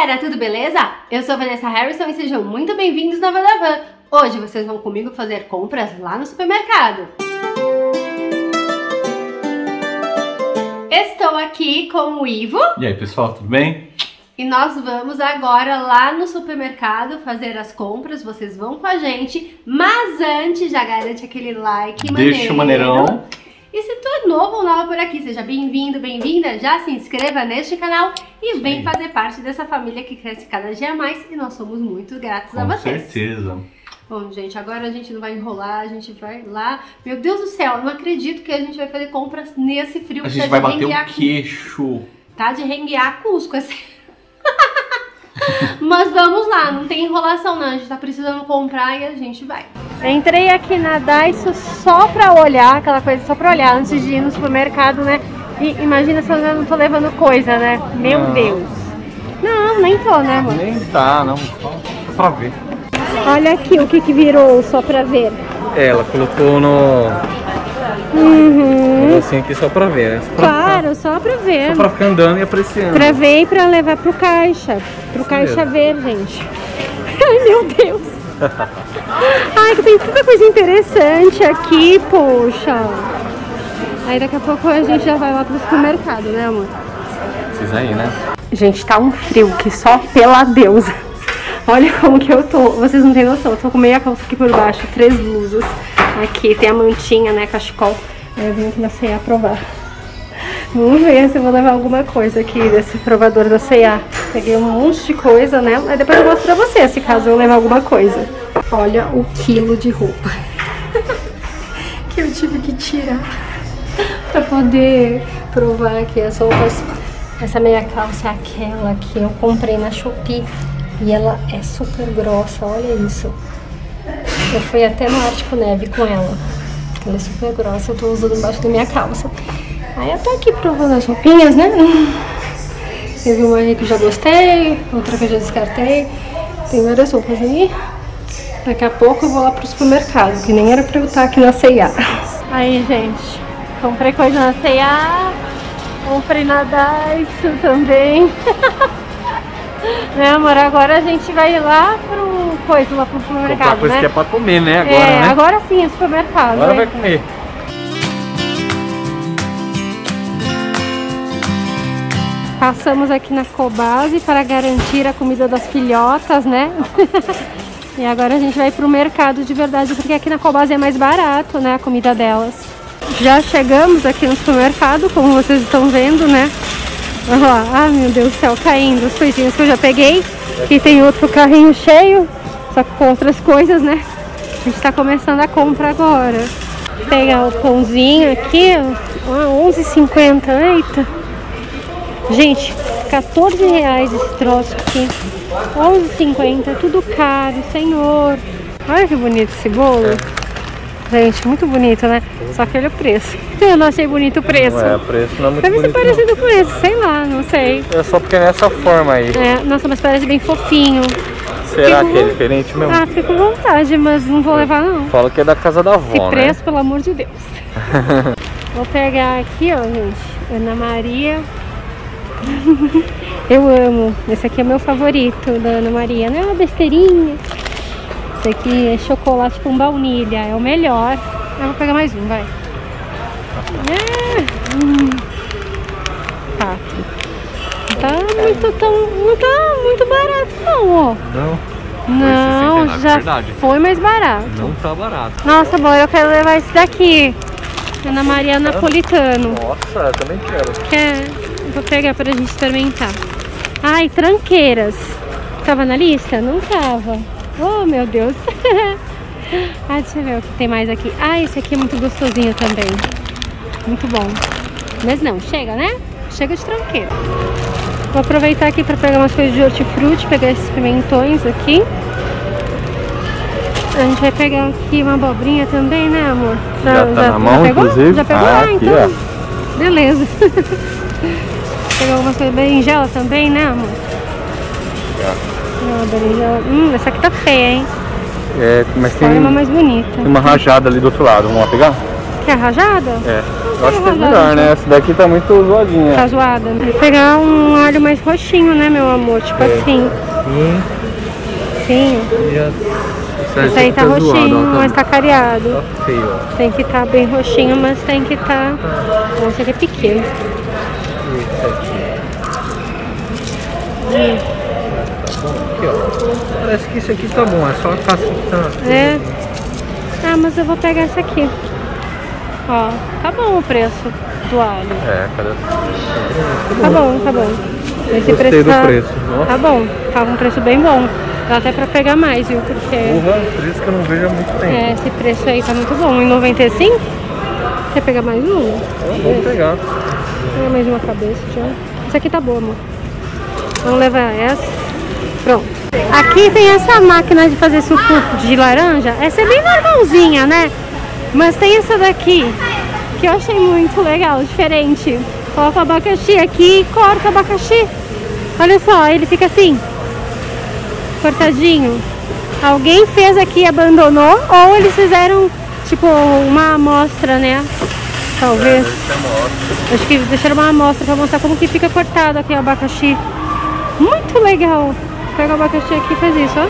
galera, tudo beleza? Eu sou Vanessa Harrison e sejam muito bem-vindos na Van. Hoje vocês vão comigo fazer compras lá no supermercado. Estou aqui com o Ivo. E aí pessoal, tudo bem? E nós vamos agora lá no supermercado fazer as compras, vocês vão com a gente, mas antes já garante aquele like maneiro. Deixa o maneirão. E se tu é novo ou nova por aqui, seja bem-vindo, bem-vinda, já se inscreva neste canal e Sim. vem fazer parte dessa família que cresce cada dia mais e nós somos muito gratos com a vocês. Com certeza. Bom, gente, agora a gente não vai enrolar, a gente vai lá. Meu Deus do céu, eu não acredito que a gente vai fazer compras nesse frio. A gente tá vai bater o queixo. Tá de renguear Cusco, assim. Mas vamos lá, não tem enrolação não, a gente tá precisando comprar e a gente vai. Entrei aqui na Daiso só pra olhar, aquela coisa só pra olhar, antes de ir no supermercado, né? E imagina se eu não tô levando coisa, né? Meu não. Deus. Não, nem tô, né, amor? Nem tá, não, só pra ver. Olha aqui o que que virou, só pra ver. É, ela colocou no... Uhum. Assim aqui só pra ver, né? Só pra claro, ficar... só pra ver. Só pra ficar andando e apreciando. Pra ver e pra levar pro caixa. Pro Isso caixa mesmo. ver, gente. Ai, meu Deus. Ai, que tem tanta coisa interessante aqui, poxa. Aí daqui a pouco a gente já vai lá pro supermercado, né, amor? Precisa ir, né? Gente, tá um frio que só pela deusa. Olha como que eu tô. Vocês não têm noção. Eu tô com meia calça aqui por baixo, três blusas. Aqui tem a mantinha, né, cachecol. Aí eu vim aqui na C&A provar. Vamos ver se eu vou levar alguma coisa aqui desse provador da C&A. Peguei um monte de coisa, né? Aí depois eu mostro pra você, se caso eu levar alguma coisa. Olha o quilo de roupa. que eu tive que tirar pra poder provar aqui as roupas. Essa meia calça é aquela que eu comprei na Shopee. E ela é super grossa, olha isso. Eu fui até no Ártico Neve com ela. Ela é super grossa, eu tô usando embaixo da minha calça. Aí eu tô aqui provando as roupinhas, né? Teve uma aí que eu já gostei, outra que eu já descartei. Tem várias roupas aí. Daqui a pouco eu vou lá pro supermercado, que nem era pra eu estar aqui na C&A. Aí, gente, comprei coisa na C&A, comprei na Daiso também. né, amor? Agora a gente vai lá pro coisa, lá pro supermercado, Comprar coisa né? que é pra comer, né? Agora, é, né? agora sim, é supermercado. Agora né? vai comer. Passamos aqui na Cobase para garantir a comida das filhotas, né? e agora a gente vai pro mercado de verdade, porque aqui na Cobase é mais barato, né? A comida delas. Já chegamos aqui no supermercado, como vocês estão vendo, né? Olha lá, ah meu Deus do céu, caindo as coisinhas que eu já peguei. Aqui tem outro carrinho cheio, só que com outras coisas, né? A gente tá começando a compra agora. Pegar o pãozinho aqui, ó, 11,50, eita. Gente, 14 reais esse troço aqui. 11,50, tudo caro, senhor. Olha que bonito esse bolo. Gente, muito bonito, né? Só que olha o preço. Eu não achei bonito o preço. Não é, o preço não é muito Deve bonito. ser parecido não. com esse, sei lá, não sei. É só porque é nessa forma aí. É, nossa, mas parece bem fofinho. Será que é diferente mesmo? Ah, fico com vontade, mas não vou levar não. Fala que é da casa da avó, Esse né? preço, pelo amor de Deus. vou pegar aqui, ó, gente. Ana Maria, eu amo. Esse aqui é meu favorito da Ana Maria. Não é uma besteirinha. Esse aqui é chocolate com baunilha. É o melhor. Eu vou pegar mais um, vai. É. Hum. Quatro. Tá muito tão. Não tá muito barato não, ó. Não. Não, já verdade. foi mais barato. Não tá barato. Nossa, bom, eu quero levar esse daqui. Ana Maria Napolitano. Nossa, eu também quero. Quer? Vou pegar pra gente experimentar. Ai, tranqueiras. Tava na lista? Não tava. Oh, meu Deus. ah, deixa eu ver o que tem mais aqui. Ah, esse aqui é muito gostosinho também. Muito bom. Mas não, chega, né? Chega de tranqueira. Vou aproveitar aqui para pegar umas coisas de hortifruti, pegar esses pimentões aqui. A gente vai pegar aqui uma abobrinha também, né, amor? Já, já tá já, na mão, pegou? inclusive. Já pegou? Ah, ah então. Ó. Beleza. Pegou algumas coisas, berinjela também, né, amor? Já. Berinjela. Hum, essa aqui tá feia, hein? É, mas tem uma mais bonita. Tem uma rajada ali do outro lado, vamos lá pegar? Quer rajada? É. Eu acho que é melhor, né? Essa daqui tá muito zoadinha. Tá zoada. Vou pegar um alho mais roxinho, né, meu amor? Tipo É. assim. Sim. Sim. E as... Esse aí tá zoado, roxinho, ó, mas tá cariado. Tá feio, ó. Tem que estar bem roxinho, mas tem que estar. Tá... Esse aqui é pequeno. Esse aqui. Tá bom, aqui, ó. Parece que esse aqui tá bom, é só a casca que tá... É. Ah, mas eu vou pegar esse aqui. Ó, tá bom o preço do alho. É, cada... Tá bom, tá bom. Esse Gostei preço do tá... preço, ó. Tá bom, tá um preço bem bom. Dá até pra pegar mais, viu? Porque Porra, por isso que eu não vejo há muito tempo. é, esse preço aí tá muito bom. Em 95? Quer pegar mais um? Vamos pegar. Pega mais uma cabeça já. Essa aqui tá boa, amor. Vamos levar essa. Pronto. Aqui tem essa máquina de fazer suco de laranja. Essa é bem normalzinha, né? Mas tem essa daqui que eu achei muito legal, diferente. Coloca o abacaxi aqui e corta abacaxi. Olha só, ele fica assim, cortadinho. Alguém fez aqui e abandonou, ou eles fizeram tipo uma amostra, né? Talvez. Acho que deixaram uma amostra pra mostrar como que fica cortado aqui o abacaxi. Muito legal. Pega o abacaxi aqui e faz isso, ó.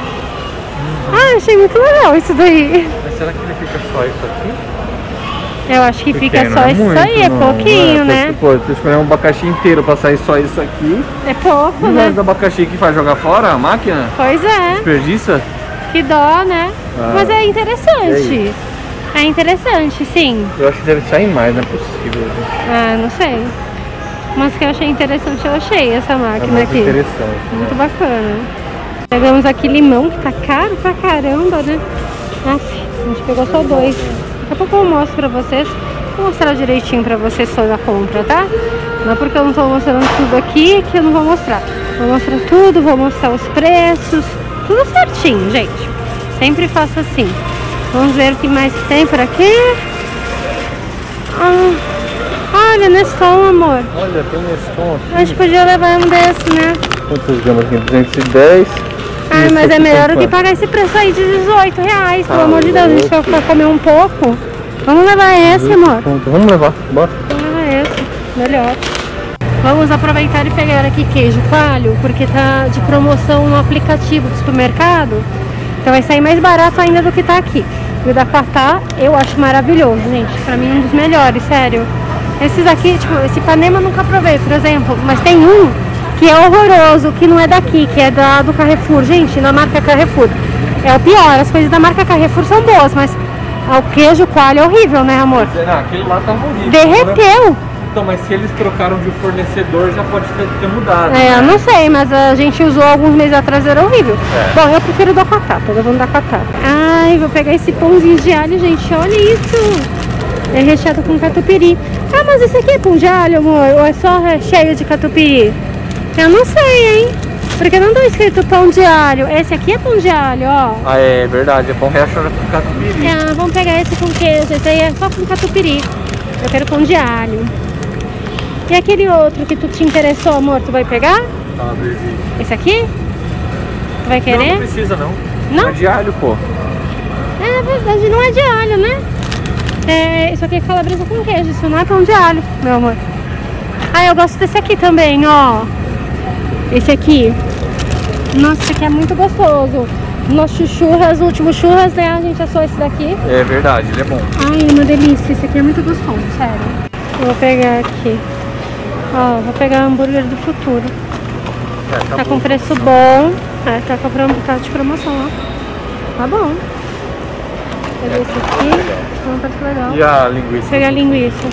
Ah, achei muito legal isso daí. Mas será que ele fica só isso aqui? Eu acho que fica Pequeno, só é isso muito, aí, é não. pouquinho, É, né? Pô, tu escolher um abacaxi inteiro pra sair só isso aqui. É pouco, E o né? resto do abacaxi que faz jogar fora a máquina? Pois é, Desperdiça? que dó, né? Ah. Mas é interessante. É interessante, sim. Eu acho que deve sair mais, não é possível. Ah, não sei. Mas que eu achei interessante, eu achei essa É máquina muito aqui. interessante. Muito Né? bacana. Pegamos aqui limão, que tá caro pra caramba, né? Aff, a gente pegou só dois. Daqui a pouco eu mostro pra vocês. Vou mostrar direitinho pra vocês sobre a compra, tá? Não é porque eu não tô mostrando tudo aqui que eu não vou mostrar. Vou mostrar tudo, vou mostrar os preços. Tudo certinho, gente. Sempre faço assim. Vamos ver o que mais tem por aqui. Ah, olha, Neston, amor. Olha, tem esse tom A aqui. gente podia levar um desse, né? Quantos gramas aqui? 210. Ai, Isso mas é melhor do tem que pagar esse preço aí de 18 reais, pelo Tá amor de Deus. A gente vai comer um pouco. Vamos levar esse, quanto? amor. Ponto. Vamos levar, bora. Vamos levar esse. Melhor. Vamos aproveitar e pegar aqui queijo coalho, porque tá de promoção no aplicativo do supermercado. Então vai sair mais barato ainda do que tá aqui. E o da Quatá eu acho maravilhoso, gente. Pra mim um dos melhores, sério. Esses aqui, tipo, esse Ipanema eu nunca provei, por exemplo. Mas tem um que é horroroso, que não é daqui, que é da, do Carrefour. Gente, da marca Carrefour. É o pior, as coisas da marca Carrefour são boas, mas o queijo coalho é horrível, né, amor? Não, aquele lá tá bonito. Derreteu. Então, mas se eles trocaram de fornecedor, já pode ter, ter mudado. É, eu não sei, mas a gente usou alguns meses atrás era horrível. É. Bom, eu prefiro da Quatá, tô levando da Quatá. Ai, vou pegar esse pãozinho de alho, gente, olha isso. É recheado com catupiry. Ah, mas esse aqui é pão de alho, amor? Ou é só cheio de catupiry? Eu não sei, hein? Porque não tá escrito pão de alho. Esse aqui é pão de alho, ó. Ah, é verdade. É pão recheado com catupiry. Ah, vamos pegar esse com queijo. Esse aí é só com catupiry. Eu quero pão de alho. E aquele outro que tu te interessou, amor, tu vai pegar? Tá, Brisi. Esse aqui? Tu vai Não, querer? não precisa, não. Não? É de alho, pô. É, na verdade não é de alho, né? É, isso aqui é calabresa com queijo, isso não é pão de alho, meu amor. Ah, eu gosto desse aqui também, ó. Esse aqui. Nossa, esse aqui é muito gostoso. Nosso churras, o último churras, né? A gente assou esse daqui. É verdade, ele é bom. Ai, é uma delícia. Esse aqui é muito gostoso, sério. Eu vou pegar aqui. Ó, vou pegar hambúrguer do futuro. É, Tá com preço bom. É, tá, com tá de promoção, ó. Tá bom. Pegar esse aqui. Não parece legal. E a linguiça? Pegar a linguiça.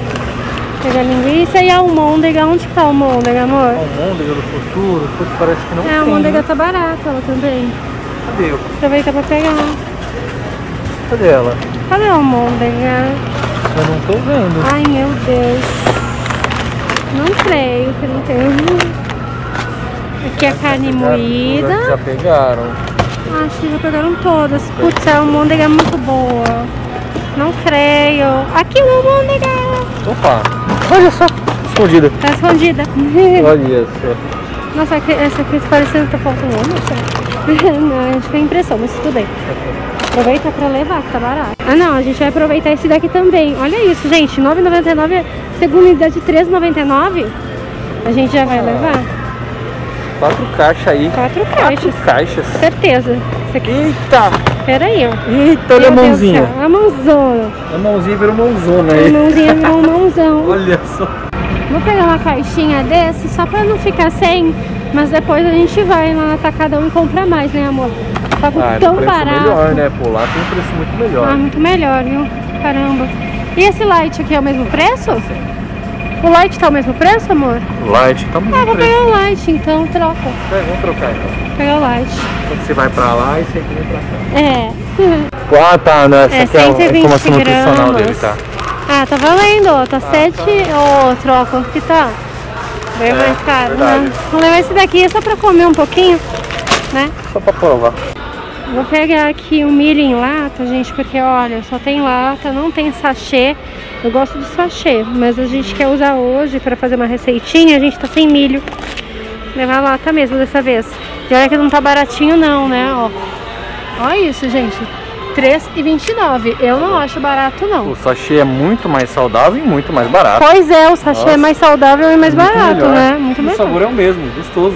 Pegar a linguiça e a almôndega. Onde que tá a almôndega, amor? Almôndega do futuro? Putz, parece que não É, a tem. almôndega tá barata ela também. Cadê? Aproveita pra pegar. Cadê ela? Cadê a almôndega? Eu não tô vendo. Ai, meu Deus. Não creio que não tem. Aqui é a carne moída. Já pegaram. Acho que já pegaram todas. Putz, a almôndega é muito boa. Não creio. Aqui uma almôndega. Opa! Olha só! Escondida. Tá escondida. Olha só. Nossa, essa aqui tá parecendo que tá faltando uma, não a gente tem impressão, mas tudo bem. Aproveita pra levar, que tá barato. Ah não, a gente vai aproveitar esse daqui também. Olha isso, gente. R$ 9,99 Segunda unidade 3,99. A gente já vai Ah. levar. Quatro caixas aí. Quatro Quatro caixas. caixas. Certeza. Eita! Pera aí, ó. Eita, olha a Deus mãozinha. céu, A mãozona. A mãozinha virou mãozona A aí. mãozinha virou mãozão. Olha só. Vou pegar uma caixinha desse só pra não ficar sem, mas depois a gente vai lá no Atacadão e compra mais, né, amor? Pago Ah, tão preço barato. melhor, né? Pô, lá tem um preço muito melhor. Ah, muito melhor, viu? Caramba. E esse light aqui é o mesmo preço? O light tá o mesmo preço, amor? Light, tá Ah, muito vou preço. pegar o light, então troca. Vai, vamos trocar então. Vou pegar o light. Quando você vai pra lá e você vem pra cá. É. Ah, tá, né? Essa É, aqui é a 120 informação nutricional gramas. dele, tá? Ah, tá valendo, ó. Tá 7. Ô, troca, quanto que tá? Bem É, mais caro, verdade. né? Vou levar esse daqui só pra comer um pouquinho, né? Só pra provar. Vou pegar aqui um milho em lata, gente, porque olha, só tem lata, não tem sachê. Eu gosto do sachê, mas a gente quer usar hoje para fazer uma receitinha, a gente tá sem milho. Levar lata mesmo dessa vez. E olha que não tá baratinho não, né, ó. Olha isso, gente. R$3,29. Eu não acho barato, não. O sachê é muito mais saudável e muito mais barato. Pois é, o sachê é Nossa. mais saudável e mais Muito barato, melhor. né? Muito o melhor. sabor é o mesmo, gostoso.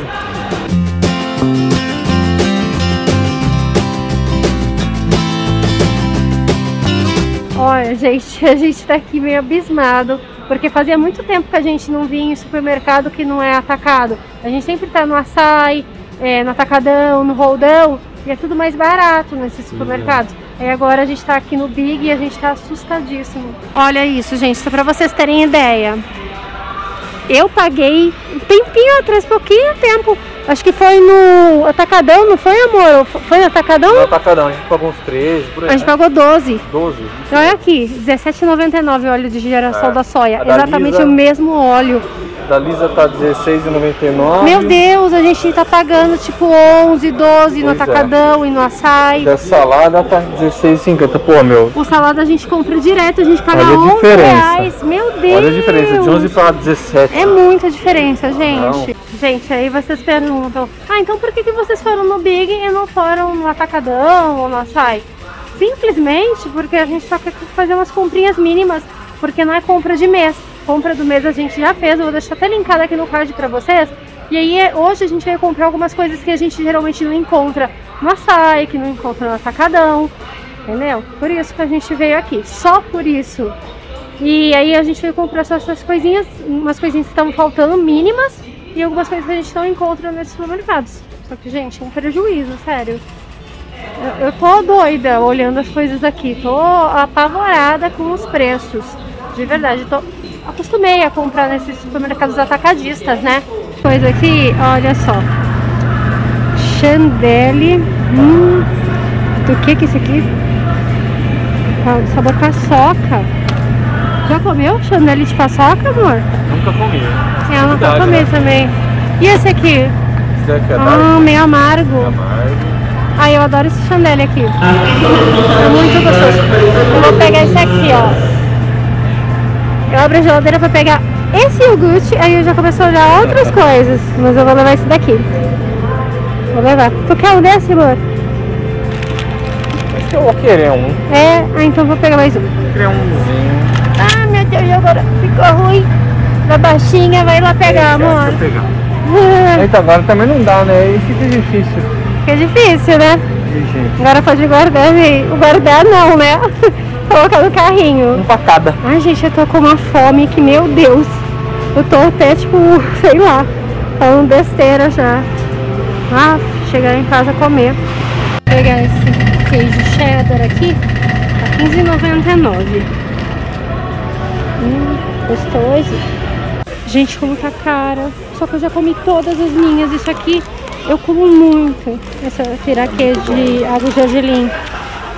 Olha, gente, a gente tá aqui meio abismado, porque fazia muito tempo que a gente não vinha em supermercado que não é atacado. A gente sempre tá no açaí, é, no atacadão, no roldão, e é tudo mais barato nesses supermercados. Aí agora a gente tá aqui no Big e a gente tá assustadíssimo. Olha isso, gente, só pra vocês terem ideia. Eu paguei um tempinho atrás, pouquinho tempo. Acho que foi no Atacadão, não foi, amor? Foi no Atacadão? No atacadão, a gente pagou uns 13, por aí. A gente né? pagou 12. 12. Olha aqui, R$17,99 óleo de girassol É. da soia. Da Exatamente Lisa- o mesmo óleo. Da Lisa tá R$16,99. Meu Deus, a gente tá pagando tipo 11, 12 no Pois é. atacadão e no açaí. Da salada tá R$16,50. Pô, meu. O salada a gente compra direto, a gente paga Olha a 11 diferença. reais. Meu Deus. Olha a diferença, de 11 para 17. É muita diferença, gente. Não. Gente, aí vocês perguntam, ah, então por que, que vocês foram no Big e não foram no Atacadão ou no Açaí? Simplesmente porque a gente só quer fazer umas comprinhas mínimas, porque não é compra de mês. Compra do mês a gente já fez, eu vou deixar até linkado aqui no card pra vocês. E aí é- hoje a gente vai comprar algumas coisas que a gente geralmente não encontra no Açaí, que não encontra no Atacadão, entendeu? Por isso que a gente veio aqui, só por isso. E aí a gente veio comprar só essas coisinhas, umas coisinhas que estavam faltando, mínimas, e algumas coisas que a gente não encontra nesses supermercados. Só que, gente, é um prejuízo, sério. Eu, eu tô doida olhando as coisas aqui, tô apavorada com os preços. De verdade, tô acostumei a comprar nesses supermercados atacadistas, né? Coisa aqui, olha só. Chandelle. Hum, do que que é isso aqui? Pa- Sabor paçoca. Já comeu chandelle de paçoca, amor? Nunca comi. Eu nunca comi né? também. E esse aqui? Esse daqui é Ah, meio amargo. da amargo. Ah, eu adoro esse chandelle aqui. É muito gostoso. Eu vou pegar esse aqui, ó. Eu abro a geladeira pra pegar esse iogurte, aí eu já começo a olhar outras coisas. Mas eu vou levar esse daqui. Vou levar. Tu quer um desse, amor? Acho que eu vou querer um. É? Ah, então vou pegar mais um. Vou querer umzinho. Ah, meu Deus, agora ficou ruim. Da baixinha, vai lá pegar, amor. Eu pegar. Ah, Eita, agora também não dá, né? Aí fica difícil. Fica difícil, né? Agora pode guardar, né? guardar não, né? Colocar no carrinho. Um pra cada. Ai, gente, eu tô com uma fome que, meu Deus. Eu tô até, tipo, sei lá, falando besteira já. Ah, chegar em casa comer. Vou pegar esse queijo cheddar aqui, tá R$15,99. Hum, gostoso. Gente, como tá cara. Só que eu já comi todas as minhas. Isso aqui eu como muito. Essa piraquê de água de argelim.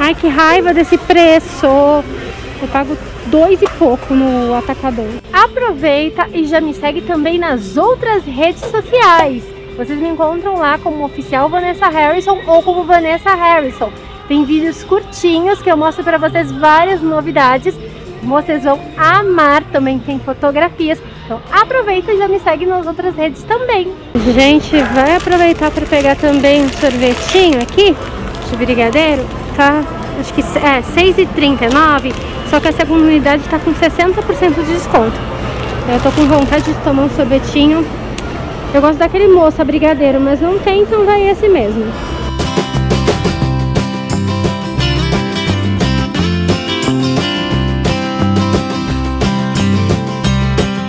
Ai, que raiva desse preço. Eu pago dois e pouco no atacadão. Aproveita e já me segue também nas outras redes sociais. Vocês me encontram lá como oficial Vanessa Harrison ou como Vanessa Harrison. Tem vídeos curtinhos que eu mostro para vocês várias novidades. Vocês vão amar, também tem fotografias. Então aproveita e já me segue nas outras redes também. Gente, vai aproveitar para pegar também um sorvetinho aqui de brigadeiro, tá? Acho que é R$ 6,39, só que a segunda unidade está com 60% de desconto. Eu tô com vontade de tomar um sorvetinho. Eu gosto daquele moça brigadeiro, mas não tem, então vai esse mesmo.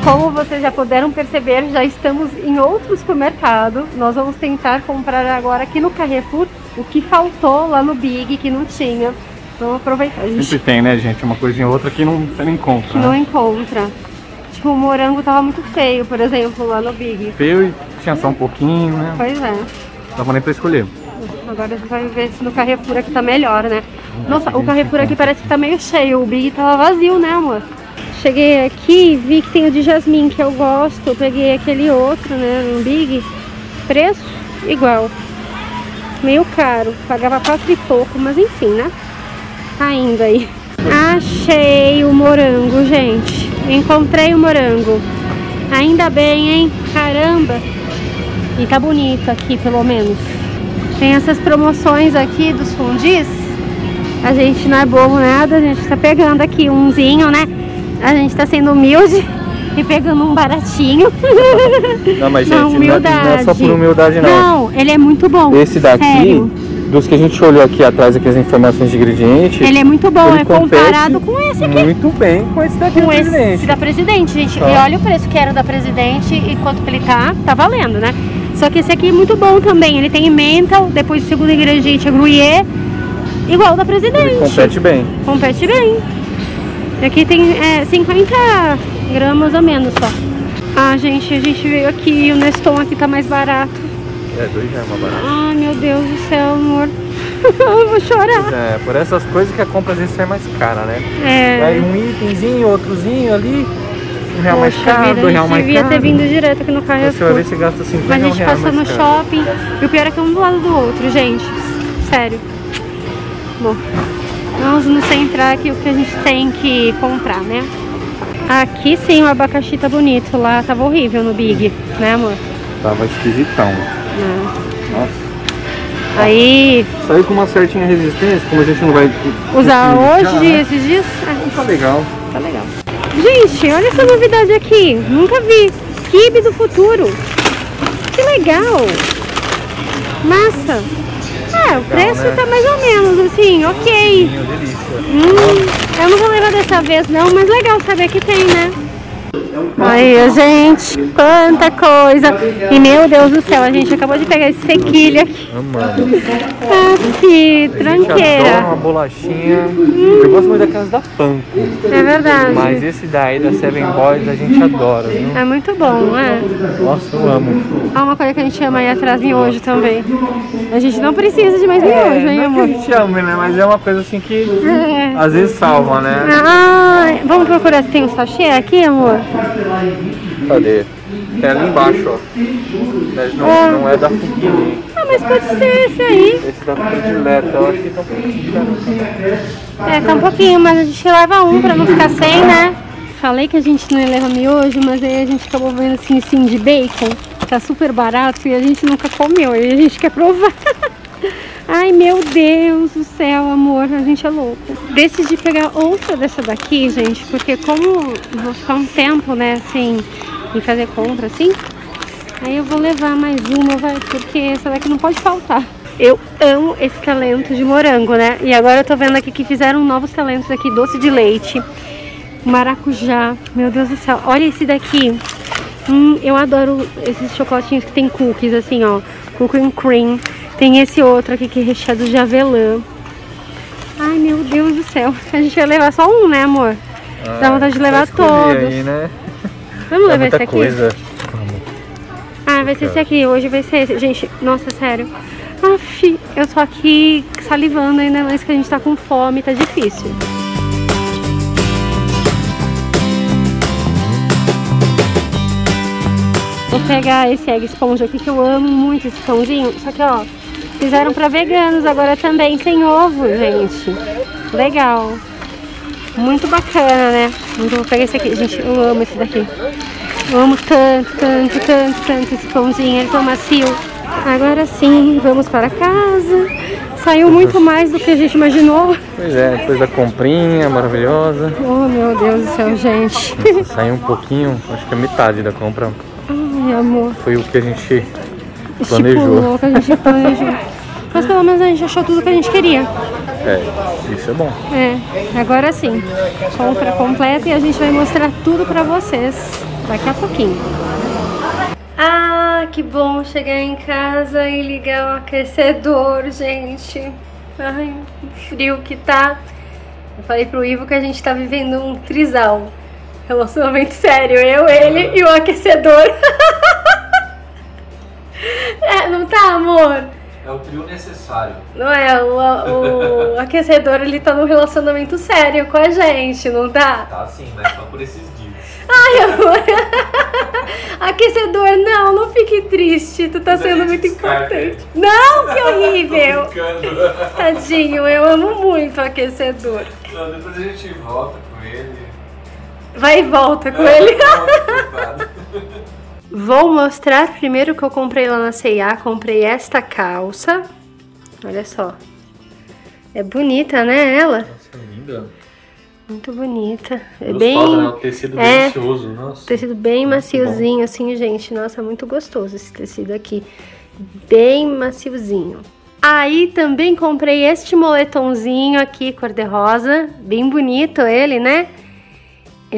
Como vocês já puderam perceber, já estamos em outro supermercado. Nós vamos tentar comprar agora aqui no Carrefour o que faltou lá no Big, que não tinha. Vamos aproveitar. Sempre tem, né, gente? Uma coisinha ou outra que não, você não encontra. Que né? não encontra. Tipo, o morango tava muito feio, por exemplo, lá no Big. Feio e tinha só um pouquinho, né? Pois é. Dava nem pra escolher. Agora a gente vai ver se no Carrefour aqui tá melhor, né? Nossa, o Carrefour aqui parece que tá meio cheio. O Big tava vazio, né, amor? Cheguei aqui, vi que tem o de jasmim que eu gosto. Eu peguei aquele outro, né, no Big. Preço igual. Meio caro. Pagava quatro e pouco, mas enfim, né? Tá indo aí. Achei o morango, gente. Encontrei o morango. Ainda bem, hein? Caramba! E tá bonito aqui, pelo menos. Tem essas promoções aqui dos fundis. A gente não é bobo nada, a gente tá pegando aqui umzinho, né? A gente tá sendo humilde e pegando um baratinho. Não, mas gente, não, não, é, só por humildade não. Não, ele é muito bom. Esse daqui, sério. dos que a gente olhou aqui atrás, aqui as informações de ingredientes. Ele é muito bom, é comparado com esse aqui. Muito bem com esse daqui com da esse Presidente. da Presidente, gente. Só. E olha o preço que era da Presidente e quanto que ele tá, tá valendo, né? Só que esse aqui é muito bom também. Ele tem mental, depois o segundo ingrediente é gruyère, igual da Presidente. Ele compete bem. Compete bem. Aqui tem é, 50 gramas a menos só. Ah, gente, a gente veio aqui e o Neston aqui tá mais barato. É, dois reais mais barato. Ai, meu Deus do céu, amor. Eu vou chorar. é, por essas coisas que a compra às vezes é mais cara, né? É. Aí um itemzinho, outrozinho ali, um real mais caro, vida, dois real mais caro. devia ter vindo direto aqui no carro. Você vai ver se gasta 50 Mas a gente reais passou no caro. shopping e o pior é que é um do lado do outro, gente. Sério. Bom, vamos nos centrar aqui o que a gente tem que comprar, né? Aqui sim o abacaxi tá bonito, lá tava horrível no Big, né amor? Tava esquisitão. É. Nossa. Aí, Saiu com uma certinha resistência, como a gente não vai usar hoje, né? esses dias, ah, Tá legal. tá legal. Gente, olha essa novidade aqui, nunca vi. Kibe do futuro. Que legal. Massa. É, o preço né? tá mais ou menos assim, ok. Delícia. Hum, eu não vou levar dessa vez não, mas legal saber que tem, né? Aí, gente, quanta coisa. E meu Deus do céu, a gente acabou de pegar esse sequilho aqui. Amado. Aff, A gente adora tranqueira. uma bolachinha. Eu gosto muito daquelas da Panko. É verdade. Mas esse daí da Seven Boys a gente adora, viu? É muito bom, é. Nossa, eu amo. Há uma coisa que a gente chama aí atrás miojo também. A gente não precisa de mais miojo, É, hein, não é que a amor? gente ama, né? Mas é uma coisa assim que É. às vezes salva, né? Ah, vamos procurar se tem um sachê aqui, amor? Cadê? Tem ali embaixo, ó. Mas não É. não é da Fugini. Ah, mas pode ser esse aí. Esse da predileta, eu acho que tá um. É, tá um pouquinho, mas a gente leva um pra não ficar sem, né? Falei que a gente não ia levar miojo, mas aí a gente acabou vendo assim, assim de bacon. Tá super barato e a gente nunca comeu, e a gente quer provar. Ai, meu Deus do céu, amor, a gente é louco. Decidi pegar outra dessa daqui, gente, porque como vou ficar um tempo, né, assim, em fazer compra, assim, aí eu vou levar mais uma, vai, porque essa daqui não pode faltar. Eu amo esse talento de morango, né? E agora eu tô vendo aqui que fizeram novos talentos aqui, doce de leite, maracujá, meu Deus do céu. Olha esse daqui. Hum, eu adoro esses chocolatinhos que tem cookies, assim, ó. Cookie and cream. Tem esse outro aqui que é recheado de avelã. Ai, meu Deus do céu. A gente vai levar só um, né, amor? Dá vontade de levar todos. Aí, né? Vamos levar esse aqui? coisa. Ah, vai ser esse aqui. Hoje vai ser esse. Gente, nossa, sério. Aff, eu tô aqui salivando ainda mais que a gente tá com fome, tá difícil. Vou pegar esse egg esponja aqui que eu amo muito esse pãozinho. Só que, ó, fizeram pra veganos agora também, sem ovo, gente. Legal. Muito bacana, né? Então vou pegar esse aqui. Gente, eu amo esse daqui. Eu amo tanto, tanto, tanto, tanto esse pãozinho. Ele tá macio. Agora sim, vamos para casa. Saiu muito mais do que a gente imaginou. Pois é, depois da comprinha maravilhosa. Oh, meu Deus do céu, gente. Saiu um pouquinho, acho que a metade da compra Ai, amor. foi o que a gente planejou. Estipulou que a gente planejou. Mas pelo menos a gente achou tudo que a gente queria. É, isso é bom. É, agora sim. Compra completa e a gente vai mostrar tudo pra vocês daqui a pouquinho. Ah, que bom chegar em casa e ligar o aquecedor, gente. Ai, que frio que tá. Eu falei pro Ivo que a gente tá vivendo um trisal. Relacionamento sério, eu, ele e o aquecedor. é, não tá, amor? É o trio necessário. Não é, o, o aquecedor ele tá num relacionamento sério com a gente, não tá? Tá sim, mas só por esses dias. Ai, amor. Aquecedor, não, não fique triste. Tu tá Mas sendo muito descarta. importante. Não, que horrível. Tadinho, eu amo muito o aquecedor. Não, depois a gente volta com ele. Vai e volta com ele. Coitado. Vou mostrar primeiro o que eu comprei lá na C&A. Comprei esta calça. Olha só. É bonita, né, ela? Nossa, linda. Muito bonita. É Gostosa, bem... né? O tecido é. delicioso, nossa. Tecido bem Muito maciozinho, assim, gente. Nossa, muito gostoso esse tecido aqui. Bem maciozinho. Aí também comprei este moletomzinho aqui, cor-de-rosa. Bem bonito ele, né?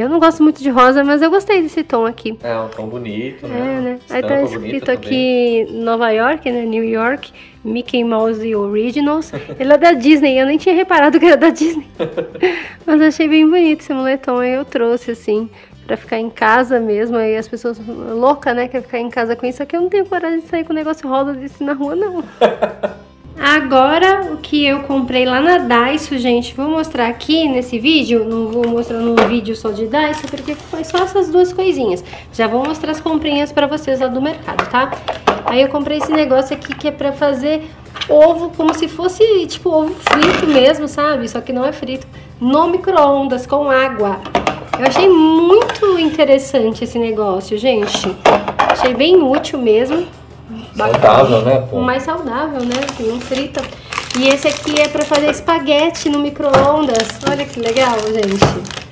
Eu não gosto muito de rosa, mas eu gostei desse tom aqui. É um tom bonito, É, né? né? Aí tá escrito aqui Nova York, né? New York, Mickey Mouse Originals. Ele é da Disney, eu nem tinha reparado que era da Disney. Mas eu achei bem bonito esse moletom, aí eu trouxe assim, pra ficar em casa mesmo. Aí as pessoas loucas, né? Quer ficar em casa com isso, só que eu não tenho coragem de sair com o negócio rosa desse na rua, não. Agora, o que eu comprei lá na Daiso, gente, vou mostrar aqui nesse vídeo, não vou mostrar num vídeo só de Daiso, porque foi só essas duas coisinhas. Já vou mostrar as comprinhas pra vocês lá do mercado, tá? Aí eu comprei esse negócio aqui que é pra fazer ovo como se fosse, tipo, ovo frito mesmo, sabe? Só que não é frito. No micro-ondas, com água. Eu achei muito interessante esse negócio, gente. Achei bem útil mesmo. Saudável, né, pô? O mais saudável, né? Que não frita. E esse aqui é pra fazer espaguete no micro-ondas. Olha que legal, gente.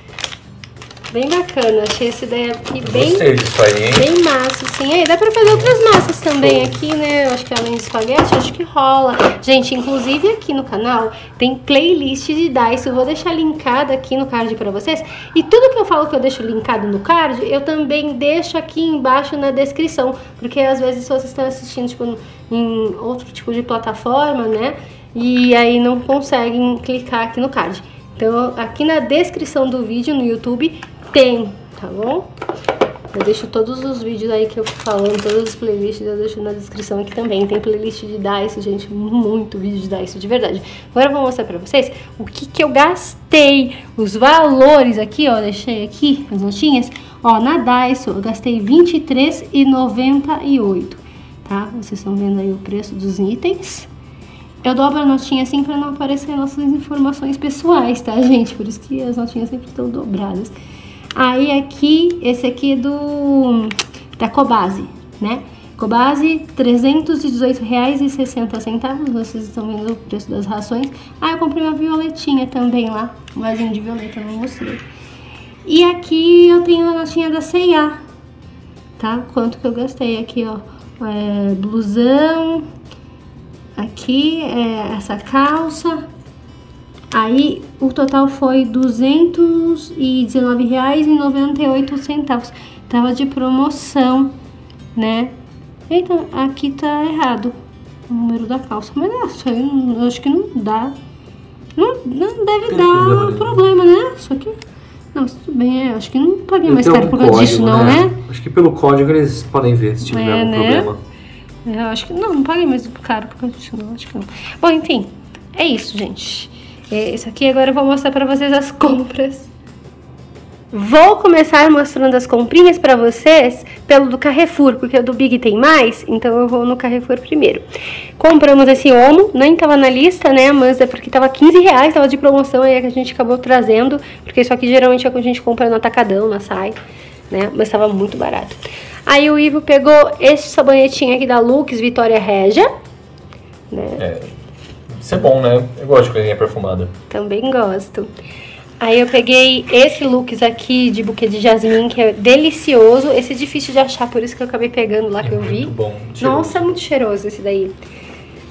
Bem bacana. Achei essa ideia aqui bem, Gostei disso aí, hein? bem massa, assim. Aí dá pra fazer outras massas também aqui, né? Eu acho que além de espaguete, acho que rola. Gente, inclusive aqui no canal tem playlist de Dice. Eu vou deixar linkada aqui no card pra vocês. E tudo que eu falo que eu deixo linkado no card, eu também deixo aqui embaixo na descrição. Porque às vezes vocês estão assistindo, tipo, em outro tipo de plataforma, né? E aí não conseguem clicar aqui no card. Então, aqui na descrição do vídeo no YouTube tem, tá bom? Eu deixo todos os vídeos aí que eu fui falando, todas as playlists eu deixo na descrição aqui também. Tem playlist de Dice, gente, muito vídeo de Dice, de verdade. Agora eu vou mostrar pra vocês o que que eu gastei, os valores aqui, ó, deixei aqui as notinhas. Ó, na Dice eu gastei R$23,98, tá? Vocês estão vendo aí o preço dos itens. Eu dobro a notinha assim pra não aparecer nossas informações pessoais, tá, gente? Por isso que as notinhas sempre estão dobradas. Aí aqui, esse aqui é do da Cobase, né? Cobase, R$ 318,60. Vocês estão vendo o preço das rações. Ah, eu comprei uma violetinha também lá. Um vasinho de violeta, não mostrei. E aqui eu tenho a notinha da C&A, tá? Quanto que eu gastei aqui, ó. É, blusão, aqui é essa calça. Aí o total foi R$ 219,98. Tava de promoção, né? Eita, aqui tá errado o número da calça. Mas nossa, eu, não- eu acho que não dá. Não, não deve Tem dar problema problema, né? Só que. Não, tudo bem, é, acho que não paguei mais caro por causa disso, não, né? Acho que pelo código eles podem ver se tiver É, algum né? problema. Eu acho que não, não paguei mais caro por causa disso, não, acho que não. Bom, enfim, é isso, gente. É isso aqui, agora eu vou mostrar pra vocês as compras. Vou começar mostrando as comprinhas pra vocês pelo do Carrefour, porque o do Big tem mais, então eu vou no Carrefour primeiro. Compramos esse Omo, nem tava na lista, né, mas é porque tava 15 reais, tava de promoção, aí a gente acabou trazendo, porque isso aqui geralmente é o que a gente compra no Atacadão, na Sai, né, mas tava muito barato. Aí o Ivo pegou esse sabonetinho aqui da Lux Vitória Régia, né, É, Isso é bom, né? Eu gosto de coisinha perfumada. Também gosto. Aí eu peguei esse looks aqui de buquê de jasmim, que é delicioso. Esse é difícil de achar, por isso que eu acabei pegando lá que eu vi. Muito bom. Nossa, muito cheiroso esse daí.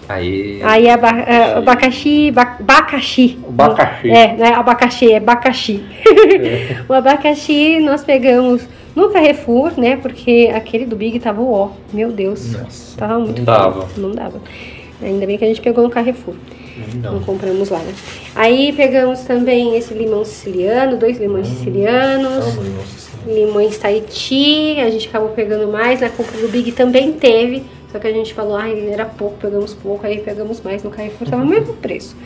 Aí. Aí aba é, abacaxi, ba- abacaxi. O abacaxi. É, não é abacaxi, é abacaxi. o abacaxi nós pegamos no Carrefour, né? Porque aquele do Big tava ó. Meu Deus. Nossa, Tava muito não dava. feio. Não dava. Ainda bem que a gente pegou no Carrefour. Não Não. compramos lá, né? Aí pegamos também esse limão siciliano, dois limões sicilianos. Amo limão siciliano. Limões Tahiti, a gente acabou pegando mais. Na compra do Big também teve. Só que a gente falou, ai, era pouco, pegamos pouco, aí pegamos mais no Carrefour, tava o mesmo preço.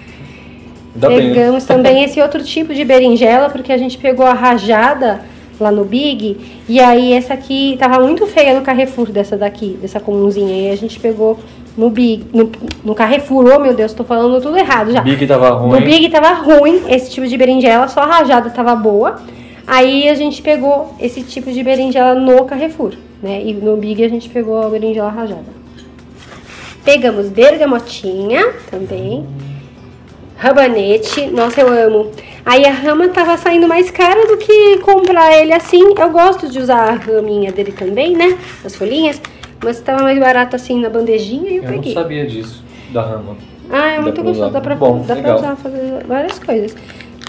Ainda bem. né? Pegamos também esse outro tipo de berinjela, porque a gente pegou a rajada lá no Big, e aí essa aqui tava muito feia no Carrefour, dessa daqui, dessa comunzinha, e a gente pegou no Big, no, no Carrefour, oh meu Deus, tô falando tudo errado já. Big tava ruim. No Big tava ruim esse tipo de berinjela, só a rajada tava boa. Aí a gente pegou esse tipo de berinjela no Carrefour, né? E no Big a gente pegou a berinjela rajada. Pegamos bergamotinha também. Rabanete, nossa, eu amo. Aí a rama tava saindo mais cara do que comprar ele assim. Eu gosto de usar a raminha dele também, né? As folhinhas. Mas tava mais barato assim na bandejinha e eu, Eu não peguei. sabia disso, da rama. Ah, é Dá muito gostoso, dá pra, Bom, dá pra usar, fazer várias coisas.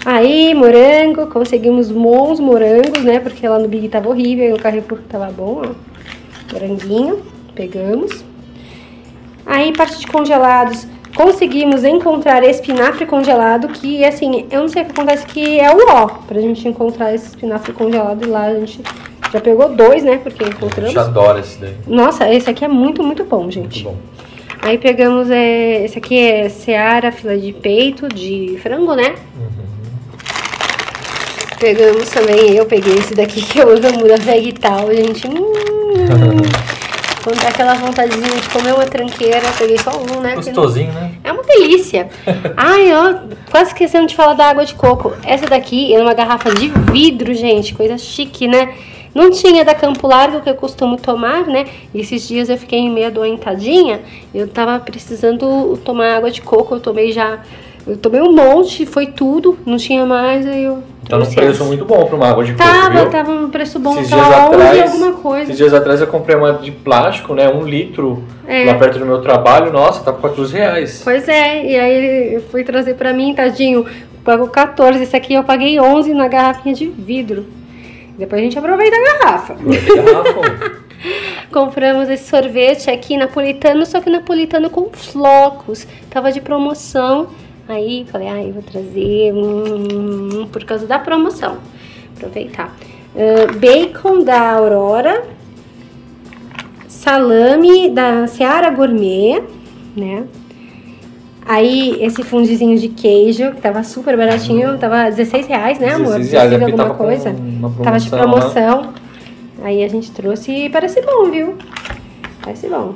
Aí, morango, conseguimos bons morangos, né? Porque lá no Big tava horrível, e no Carrefour tava bom, ó. Moranguinho, pegamos. Aí, parte de congelados, conseguimos encontrar espinafre congelado, que assim, eu não sei o que acontece, que é o ó, pra gente encontrar esse espinafre congelado, e lá a gente já pegou dois, né? Porque A encontramos. gente adora esse daí. Nossa, esse aqui é muito, muito bom, gente. Muito bom. Aí pegamos, é, esse aqui é Seara filé de peito de frango, né? Pegamos também, eu peguei esse daqui que eu amo da Vegetal, gente. Hum, quando dá aquela vontadezinha de comer uma tranqueira, peguei só um, né? porque não- Gostosinho, né? É uma delícia. Ai, ó, quase esquecendo de falar da água de coco. Essa daqui é uma garrafa de vidro, gente. Coisa chique, né? Não tinha da Campo Largo que eu costumo tomar, né? E esses dias eu fiquei meio adoentadinha. Eu tava precisando tomar água de coco. Eu tomei já. Eu tomei um monte, foi tudo. Não tinha mais, aí eu. Tá num preço muito bom pra uma água de coco, Tava, viu? tava um preço bom. Esses dias Tava 11 atrás, alguma coisa. esses dias atrás eu comprei uma de plástico, né? Um litro É. lá perto do meu trabalho. Nossa, tá por 14 reais. Pois é, e aí eu fui trazer pra mim, tadinho, pagou 14, esse aqui eu paguei 11 na garrafinha de vidro. Depois a gente aproveita a garrafa. Garrafão. Compramos esse sorvete aqui napolitano, só que napolitano com flocos. Tava de promoção. Aí falei, ai, vou trazer hum, por causa da promoção. Aproveitar. Ah, bacon da Aurora. Salame da Seara Gourmet, né? Aí esse fundizinho de queijo, que tava super baratinho, tava 16 reais, né, amor? 16 reais, alguma tava coisa. uma Tava de promoção, né? promoção. Aí a gente trouxe e parece bom, viu? Parece bom.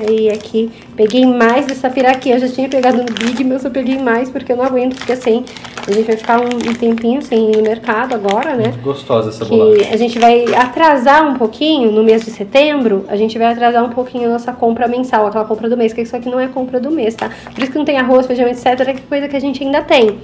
Aí aqui, peguei mais dessa piraquinha. Eu já tinha pegado no Big, mas eu peguei mais porque eu não aguento ficar sem. A gente vai ficar um, um tempinho sem ir no mercado agora, né? Muito gostosa essa bolacha. Que a gente vai atrasar um pouquinho no mês de setembro, a gente vai atrasar um pouquinho a nossa compra mensal, aquela compra do mês, que isso aqui não é compra do mês, tá? Por isso que não tem arroz, feijão, etc, que é coisa que a gente ainda tem.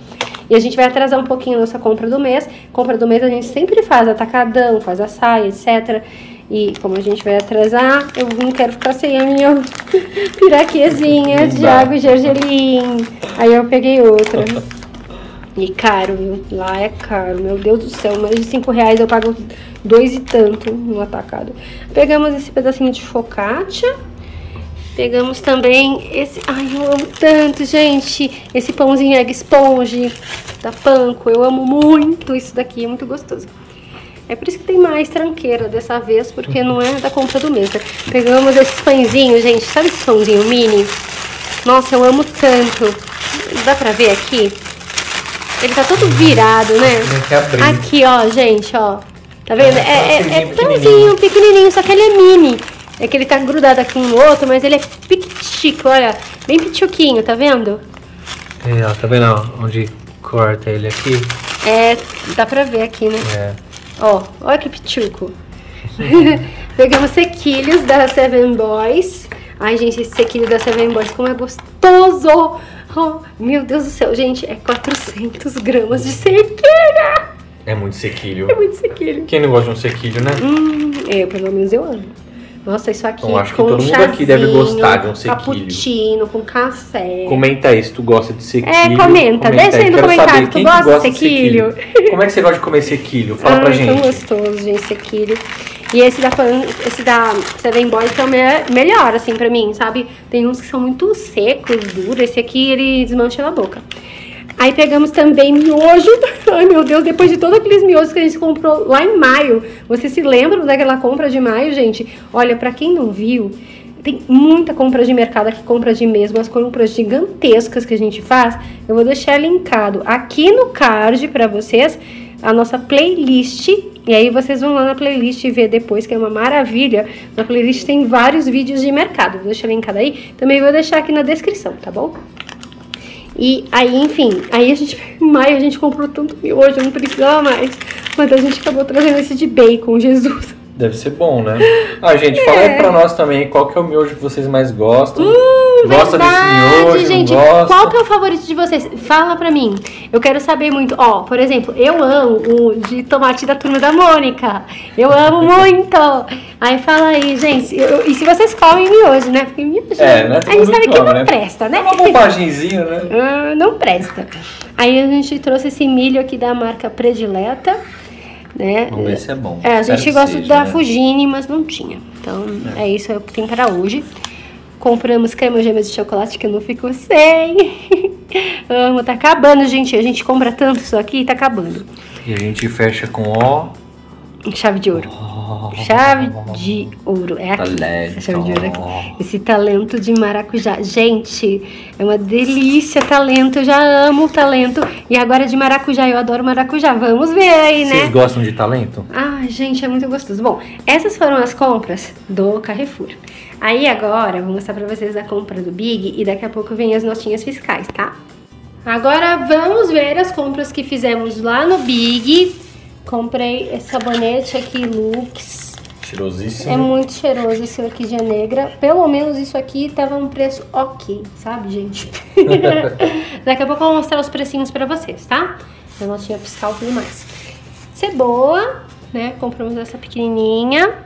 E a gente vai atrasar um pouquinho a nossa compra do mês. Compra do mês a gente sempre faz atacadão, faz a saia, etc. E como a gente vai atrasar, eu não quero ficar sem a minha piraquezinha de água e gergelim. Aí eu peguei outra. E caro, viu? Lá é caro, meu Deus do céu. Mais de 5 reais eu pago dois e tanto no atacado. Pegamos esse pedacinho de focaccia. Pegamos também esse... Ai, eu amo tanto, gente. Esse pãozinho egg sponge da Panko. Eu amo muito isso daqui, é muito gostoso. É por isso que tem mais tranqueira dessa vez, porque não é da compra do mês. né? Pegamos esses pãezinhos, gente. Sabe esse pãozinho mini? Nossa, eu amo tanto. Dá pra ver aqui? Ele tá todo virado, né? Tem que abrir. Aqui, ó, gente, ó. Tá vendo? É, é, é Pãozinho pãozinho pequenininho, só que ele é mini. É que ele tá grudado aqui um no outro, mas ele é piquitico, olha. Bem pituquinho, tá vendo? É, ó, tá vendo ó, onde corta ele aqui? É, dá pra ver aqui, né? É. Ó, olha que pichuco. Pegamos sequilhos da Seven Boys. Ai, gente, esse sequilho da Seven Boys, como é gostoso! Oh, meu Deus do céu, gente, é 400 gramas de sequilho! É muito sequilho. É muito sequilho. Quem não gosta de um sequilho, né? Hum, eu, pelo menos eu amo. Nossa, isso aqui Eu acho que com todo mundo aqui deve gostar de um sequilho. Cappuccino, com café. Comenta aí se tu gosta de sequilho. É, comenta. Deixa aí no comentário, tu gosta de gosta de sequilho? Como é que você gosta de comer sequilho? Fala pra Ai, gente. tão gostoso, gente, sequilho. E esse da, esse da Seven Boys é o me- melhor, assim, pra mim, sabe? Tem uns que são muito secos, duros. Esse aqui, ele desmancha na boca. Aí pegamos também miojo. Ai, meu Deus, depois de todos aqueles miojos que a gente comprou lá em maio. Vocês se lembram daquela compra de maio, gente? Olha, pra quem não viu, tem muita compra de mercado aqui, compra de mês, umas compras gigantescas que a gente faz. Eu vou deixar linkado aqui no card pra vocês a nossa playlist. E aí vocês vão lá na playlist e ver depois, que é uma maravilha. Na playlist tem vários vídeos de mercado. Vou deixar linkado aí. Também vou deixar aqui na descrição, tá bom? E aí, enfim, aí a gente, em maio a gente comprou tanto miojo, não precisava mais. Mas a gente acabou trazendo esse de bacon, Jesus. Deve ser bom, né? Ah, gente, fala É. aí pra nós também qual que é o miojo que vocês mais gostam. Hum, gosta desse miojo, gente. gosta? Qual que é o favorito de vocês? Fala pra mim. Eu quero saber muito. Ó, por exemplo, eu amo o de tomate da turma da Mônica. Eu amo muito. Aí fala aí, gente. eu- e se vocês comem miojo, né? Porque miojo. É, né? A gente sabe que não né? presta, né? É uma bobagemzinha, né? Ah, não presta. Aí a gente trouxe esse milho aqui da marca Predileta, né? Vamos ver se é bom. É, a gente gosta seja, da né? Fugine, mas não tinha. Então, é, isso é o que tem para hoje. Compramos crema gêmeas de chocolate que eu não fico sem. Amo, tá acabando, gente. A gente compra tanto isso aqui e tá acabando. E a gente fecha com ó. Chave de ouro. Chave de ouro. É aqui. Talento. Chave de ouro é aqui. Esse talento de maracujá. Gente, é uma delícia talento. Eu já amo o talento. E agora de maracujá. Eu adoro maracujá. Vamos ver aí, né? Vocês gostam de talento? Ai, gente, é muito gostoso. Bom, essas foram as compras do Carrefour. Aí agora, vou mostrar pra vocês a compra do Big e daqui a pouco vem as notinhas fiscais, tá? Agora vamos ver as compras que fizemos lá no Big. Comprei esse sabonete aqui, Lux. Cheirosíssimo. É muito cheiroso esse orquídea negra. Pelo menos isso aqui tava um preço ok, sabe, gente? Daqui a pouco eu vou mostrar os precinhos pra vocês, tá? A notinha fiscal e tudo mais. Cebola, né? Compramos essa pequenininha.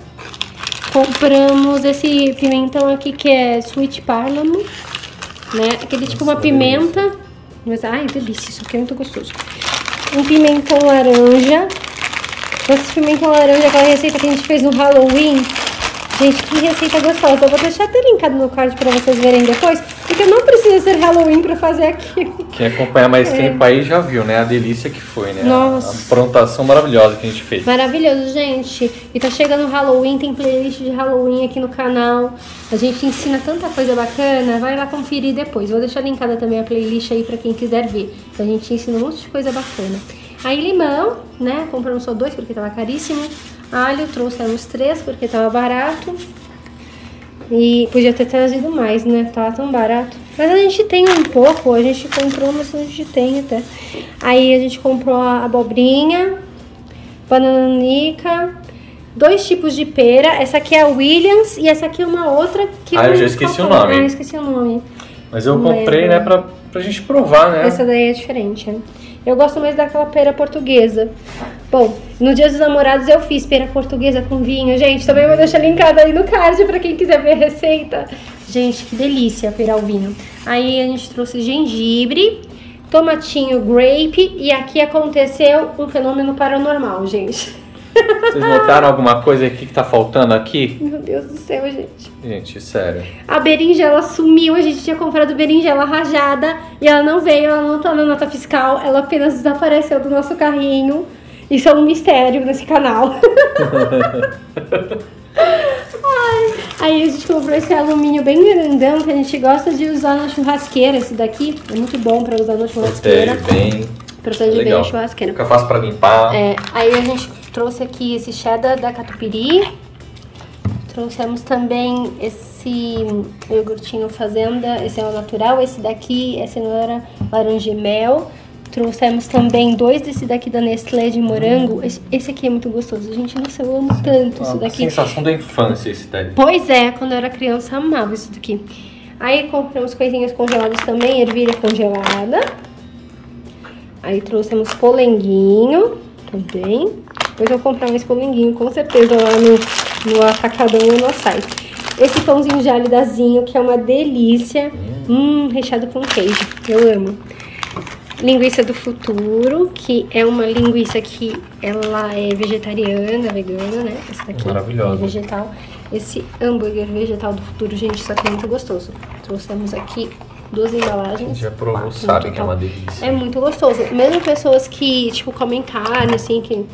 Compramos esse pimentão aqui que é Sweet Parlamo, né? Aquele tipo uma pimenta. Mas, ai, delícia, isso aqui é muito gostoso. Um pimentão laranja. Esse pimentão laranja, aquela receita que a gente fez no Halloween. Gente, que receita gostosa. Eu vou deixar até linkado no card pra vocês verem depois. Porque não precisa ser Halloween pra fazer aquilo. Quem acompanha mais tempo aí já viu, né? A delícia que foi, né? É. Nossa. A aprontação maravilhosa que a gente fez. Maravilhoso, gente. E tá chegando o Halloween, tem playlist de Halloween aqui no canal. A gente ensina tanta coisa bacana. Vai lá conferir depois. Vou deixar linkada também a playlist aí pra quem quiser ver. A gente ensina um monte de coisa bacana. Aí limão, né? Compramos só dois porque tava caríssimo. Alho, trouxemos três porque tava barato. E podia ter trazido mais, né? Tava tão barato. Mas a gente tem um pouco, a gente comprou, mas a gente tem até. Aí a gente comprou a abobrinha, bananica, dois tipos de pera. Essa aqui é a Williams e essa aqui é uma outra que Ah, eu já esqueci o nome. Ah, eu esqueci o nome. Mas eu comprei, lembro. né, pra, pra gente provar, né? Essa daí é diferente, né? Eu gosto mais daquela pera portuguesa. Bom, no Dia dos Namorados eu fiz pera portuguesa com vinho. Gente, também vou deixar linkado aí no card pra quem quiser ver a receita. Gente, que delícia pera ao vinho. Aí a gente trouxe gengibre, tomatinho grape e aqui aconteceu um fenômeno paranormal, gente. Vocês notaram alguma coisa aqui que tá faltando aqui? Meu Deus do céu, gente. Gente, sério. A berinjela sumiu, a gente tinha comprado berinjela rajada e ela não veio, ela não tá na nota fiscal, ela apenas desapareceu do nosso carrinho. Isso é um mistério nesse canal. Ai, aí a gente comprou esse alumínio bem grandão que a gente gosta de usar na churrasqueira. Esse daqui é muito bom pra usar na churrasqueira. Protege bem. Protege bem Legal. a churrasqueira. Fica fácil pra limpar. É, aí a gente trouxe aqui esse cheddar da Catupiry. Trouxemos também esse iogurtinho fazenda, esse é o natural. Esse daqui é cenoura, laranja e mel. Trouxemos também dois desse daqui da Nestlé de morango. Esse, esse aqui é muito gostoso. Gente, nossa, eu amo tanto isso Uma daqui. sensação da infância esse daí. Pois é, quando eu era criança eu amava isso daqui. Aí compramos coisinhas congeladas também, ervilha congelada. Aí trouxemos polenguinho também. Depois eu vou comprar mais polenguinho, com certeza, lá no, no Atacadão ou no açaí. Esse pãozinho de alho dazinho, que é uma delícia. Hum, recheado com queijo. Eu amo. Linguiça do futuro, que é uma linguiça que ela é vegetariana, vegana, né? Essa daqui Maravilhosa. é vegetal. Esse hambúrguer vegetal do futuro, gente, isso aqui é muito gostoso. Trouxemos aqui duas embalagens. Já provou, quatro sabe que é uma delícia. É muito gostoso. Mesmo pessoas que, tipo, comem carne, assim, que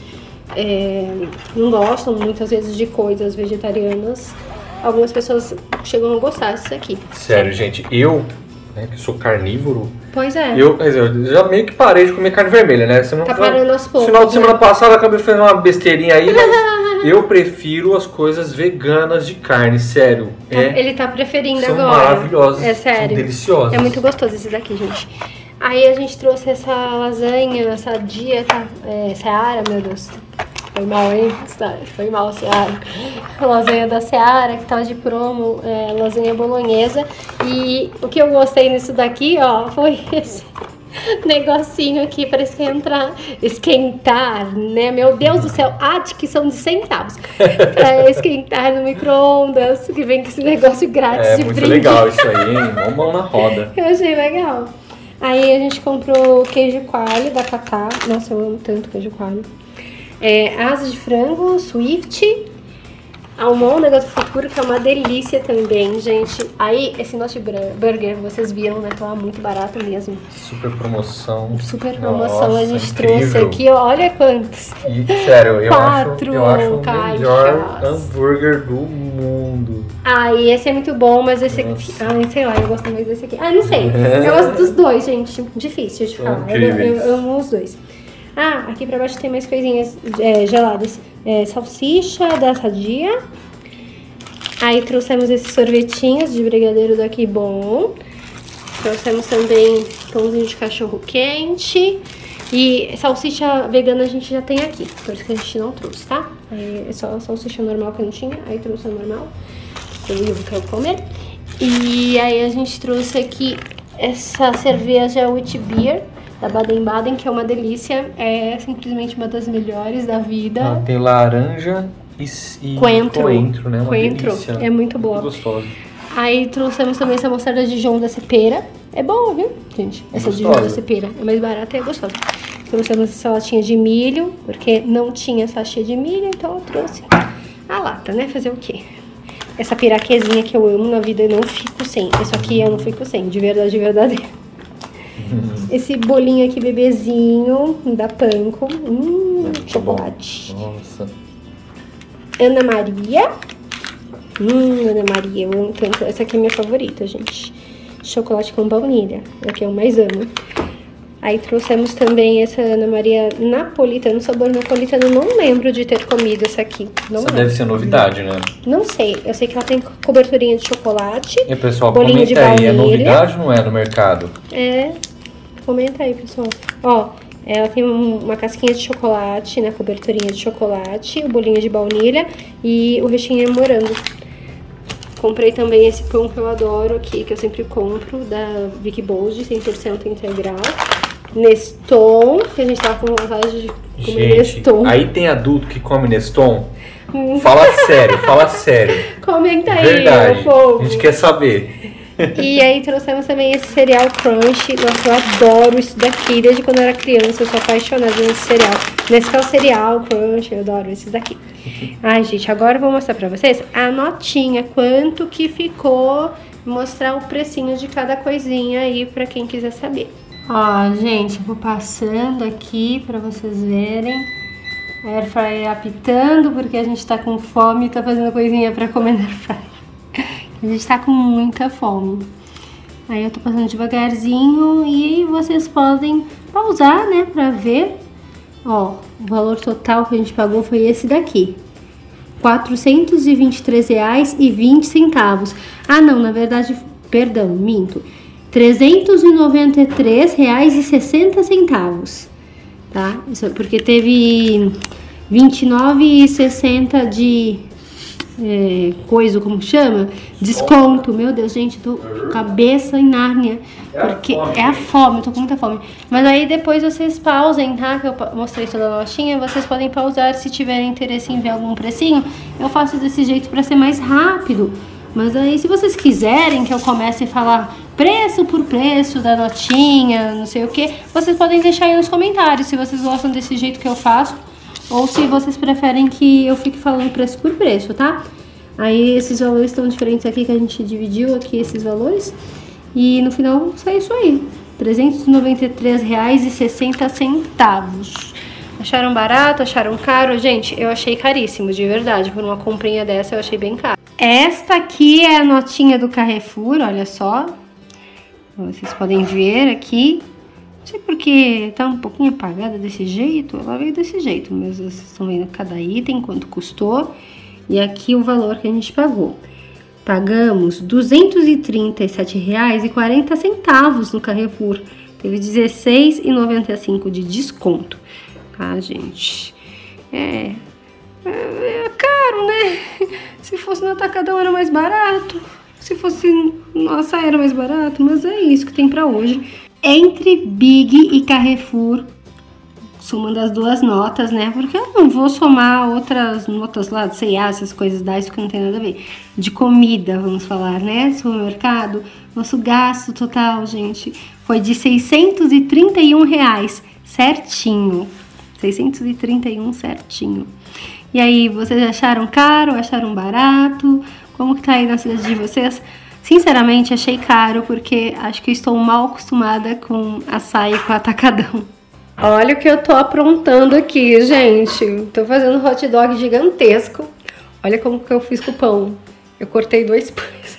é, não gostam muitas vezes de coisas vegetarianas, algumas pessoas chegam a gostar disso aqui. Sério, gente, eu, né, que sou carnívoro, Pois é. eu, quer dizer, eu já meio que parei de comer carne vermelha, né? Você não, Tá parando aos poucos, Final de semana né? passado eu acabei fazendo uma besteirinha aí, mas eu prefiro as coisas veganas de carne, sério. É, Ele tá preferindo são agora. maravilhosas, É são sério. deliciosas. É muito gostoso esse daqui, gente. Aí a gente trouxe essa lasanha, essa dieta, é, Seara, meu Deus. Foi mal, hein? Foi mal, Seara. Lasanha da Seara, que tava de promo, é, lasanha bolonhesa. E o que eu gostei nisso daqui, ó, foi esse negocinho aqui para esquentar, esquentar, né? Meu Deus do céu, a adquisição de centavos. Pra esquentar no micro-ondas, que vem com esse negócio grátis É de muito brinde. legal isso aí, hein? Mão mão na roda. Eu achei legal. Aí a gente comprou queijo coalho da Tatá. Nossa, eu amo tanto queijo coalho. É, asas de frango, Swift. Almôndega do futuro, que é uma delícia também, gente. Aí, esse nosso bur- burger, vocês viram, né? Tava muito barato mesmo. Super promoção. Super promoção Nossa, a gente incrível. trouxe aqui. Olha quantos. E, sério, eu Quatro acho, eu acho o melhor hambúrguer do mundo. Ah, e esse é muito bom, mas esse aqui. Ai, sei lá, eu gosto mais desse aqui. Ah, não sei. Eu gosto dos dois, gente. Difícil de falar. Eu, eu, eu amo os dois. Ah, aqui pra baixo tem mais coisinhas é, geladas. É, salsicha da Sadia. Aí trouxemos esses sorvetinhos de brigadeiro daqui bom. Trouxemos também pãozinho de cachorro quente. E salsicha vegana a gente já tem aqui, por isso que a gente não trouxe, tá? Aí É só salsicha normal que eu não tinha, aí trouxe a normal, que eu não quero comer. E aí a gente trouxe aqui essa cerveja Wheat Beer da Baden-Baden, que é uma delícia, é simplesmente uma das melhores da vida. Ela tem laranja e, e Coentro. coentro, né? Uma Coentro, delícia. é muito boa. gostosa. Aí trouxemos também essa mostarda de João da Cepera. É boa, viu, gente? Essa de João da Cepera. É mais barata e é gostosa. Trouxemos essa latinha de milho, porque não tinha sachê de milho, então eu trouxe a lata, né? Fazer o quê? Essa piraquezinha que eu amo na vida eu não fico sem. Isso aqui eu não fico sem, de verdade, de verdadeiro. Esse bolinho aqui, bebezinho, da Panko. Hum, chocolate. Nossa. Ana Maria. Hum, Ana Maria, eu amo tanto. Essa aqui é minha favorita, gente. Chocolate com baunilha. É o que eu mais amo. Aí trouxemos também essa Ana Maria napolitano, sabor napolitano. Não lembro de ter comido essa aqui. Não Essa lembro. deve ser novidade, né? Não sei. Eu sei que ela tem coberturinha de chocolate. E pessoal, Bolinho de comenta aí, é baunilha. novidade ou não é no mercado? É. Comenta aí, pessoal. Ó, ela tem um- uma casquinha de chocolate, né? Coberturinha de chocolate, o bolinho de baunilha e o recheio é morango. Comprei também esse pão que eu adoro aqui, que eu sempre compro, da Vicky Bold, 100% integral. Neston, que a gente tava com vontade de comer Gente, Neston. aí tem adulto que come Neston? Hum. Fala sério, fala sério. Comenta aí, Verdade. A gente quer saber. E aí trouxemos também esse cereal crunch. Nossa, eu adoro isso daqui. Desde quando eu era criança, eu sou apaixonada nesse cereal. Nesse é o cereal crunch, eu adoro esses daqui. Ai, gente, agora eu vou mostrar pra vocês a notinha. Quanto que ficou. Mostrar o precinho de cada coisinha aí pra quem quiser saber. Ó, gente, vou passando aqui pra vocês verem. A Air Fryer apitando, porque a gente tá com fome e tá fazendo coisinha pra comer na Air Fryer. A gente tá com muita fome. Aí eu tô passando devagarzinho e vocês podem pausar, né, pra ver. Ó, o valor total que a gente pagou foi esse daqui. R$ 423,20. Ah, não, na verdade, perdão, minto. 393,60 tá? Isso porque teve 29,60 de é, coisa, como chama? Desconto. Meu Deus, gente, tô cabeça em Nárnia. Porque é a fome, eu tô com muita fome. Mas aí depois vocês pausem, tá? Que eu mostrei toda a notinha. Vocês podem pausar se tiverem interesse em ver algum precinho. Eu faço desse jeito pra ser mais rápido. Mas aí, se vocês quiserem que eu comece a falar preço por preço da notinha, não sei o que, vocês podem deixar aí nos comentários se vocês gostam desse jeito que eu faço ou se vocês preferem que eu fique falando preço por preço, tá? Aí esses valores estão diferentes aqui que a gente dividiu aqui esses valores e no final sai isso aí, R$ 393,60. Acharam barato? Acharam caro? Gente, eu achei caríssimo, de verdade. Por uma comprinha dessa eu achei bem caro. Esta aqui é a notinha do Carrefour, olha só. Vocês podem ver aqui. Não sei porque tá um pouquinho apagada desse jeito. Ela veio desse jeito, mas vocês estão vendo cada item, quanto custou. E aqui o valor que a gente pagou. Pagamos R$ 237,40 no Carrefour. Teve R$16,95 de desconto, tá, gente? É, é, é caro, né? Se fosse no atacadão era mais barato. Se fosse nossa era mais barato, mas é isso que tem para hoje. Entre Big e Carrefour, somando as duas notas, né? Porque eu não vou somar outras notas lá, sei lá, essas coisas da isso que não tem nada a ver. De comida, vamos falar, né? Supermercado. Nosso gasto total, gente, foi de 631 reais, certinho. 631 certinho. E aí, vocês acharam caro? Acharam barato? Como que tá aí na cidade de vocês? Sinceramente, achei caro porque acho que estou mal acostumada com açaí com atacadão. Olha o que eu tô aprontando aqui, gente. Tô fazendo hot dog gigantesco. Olha como que eu fiz com o pão. Eu cortei dois pães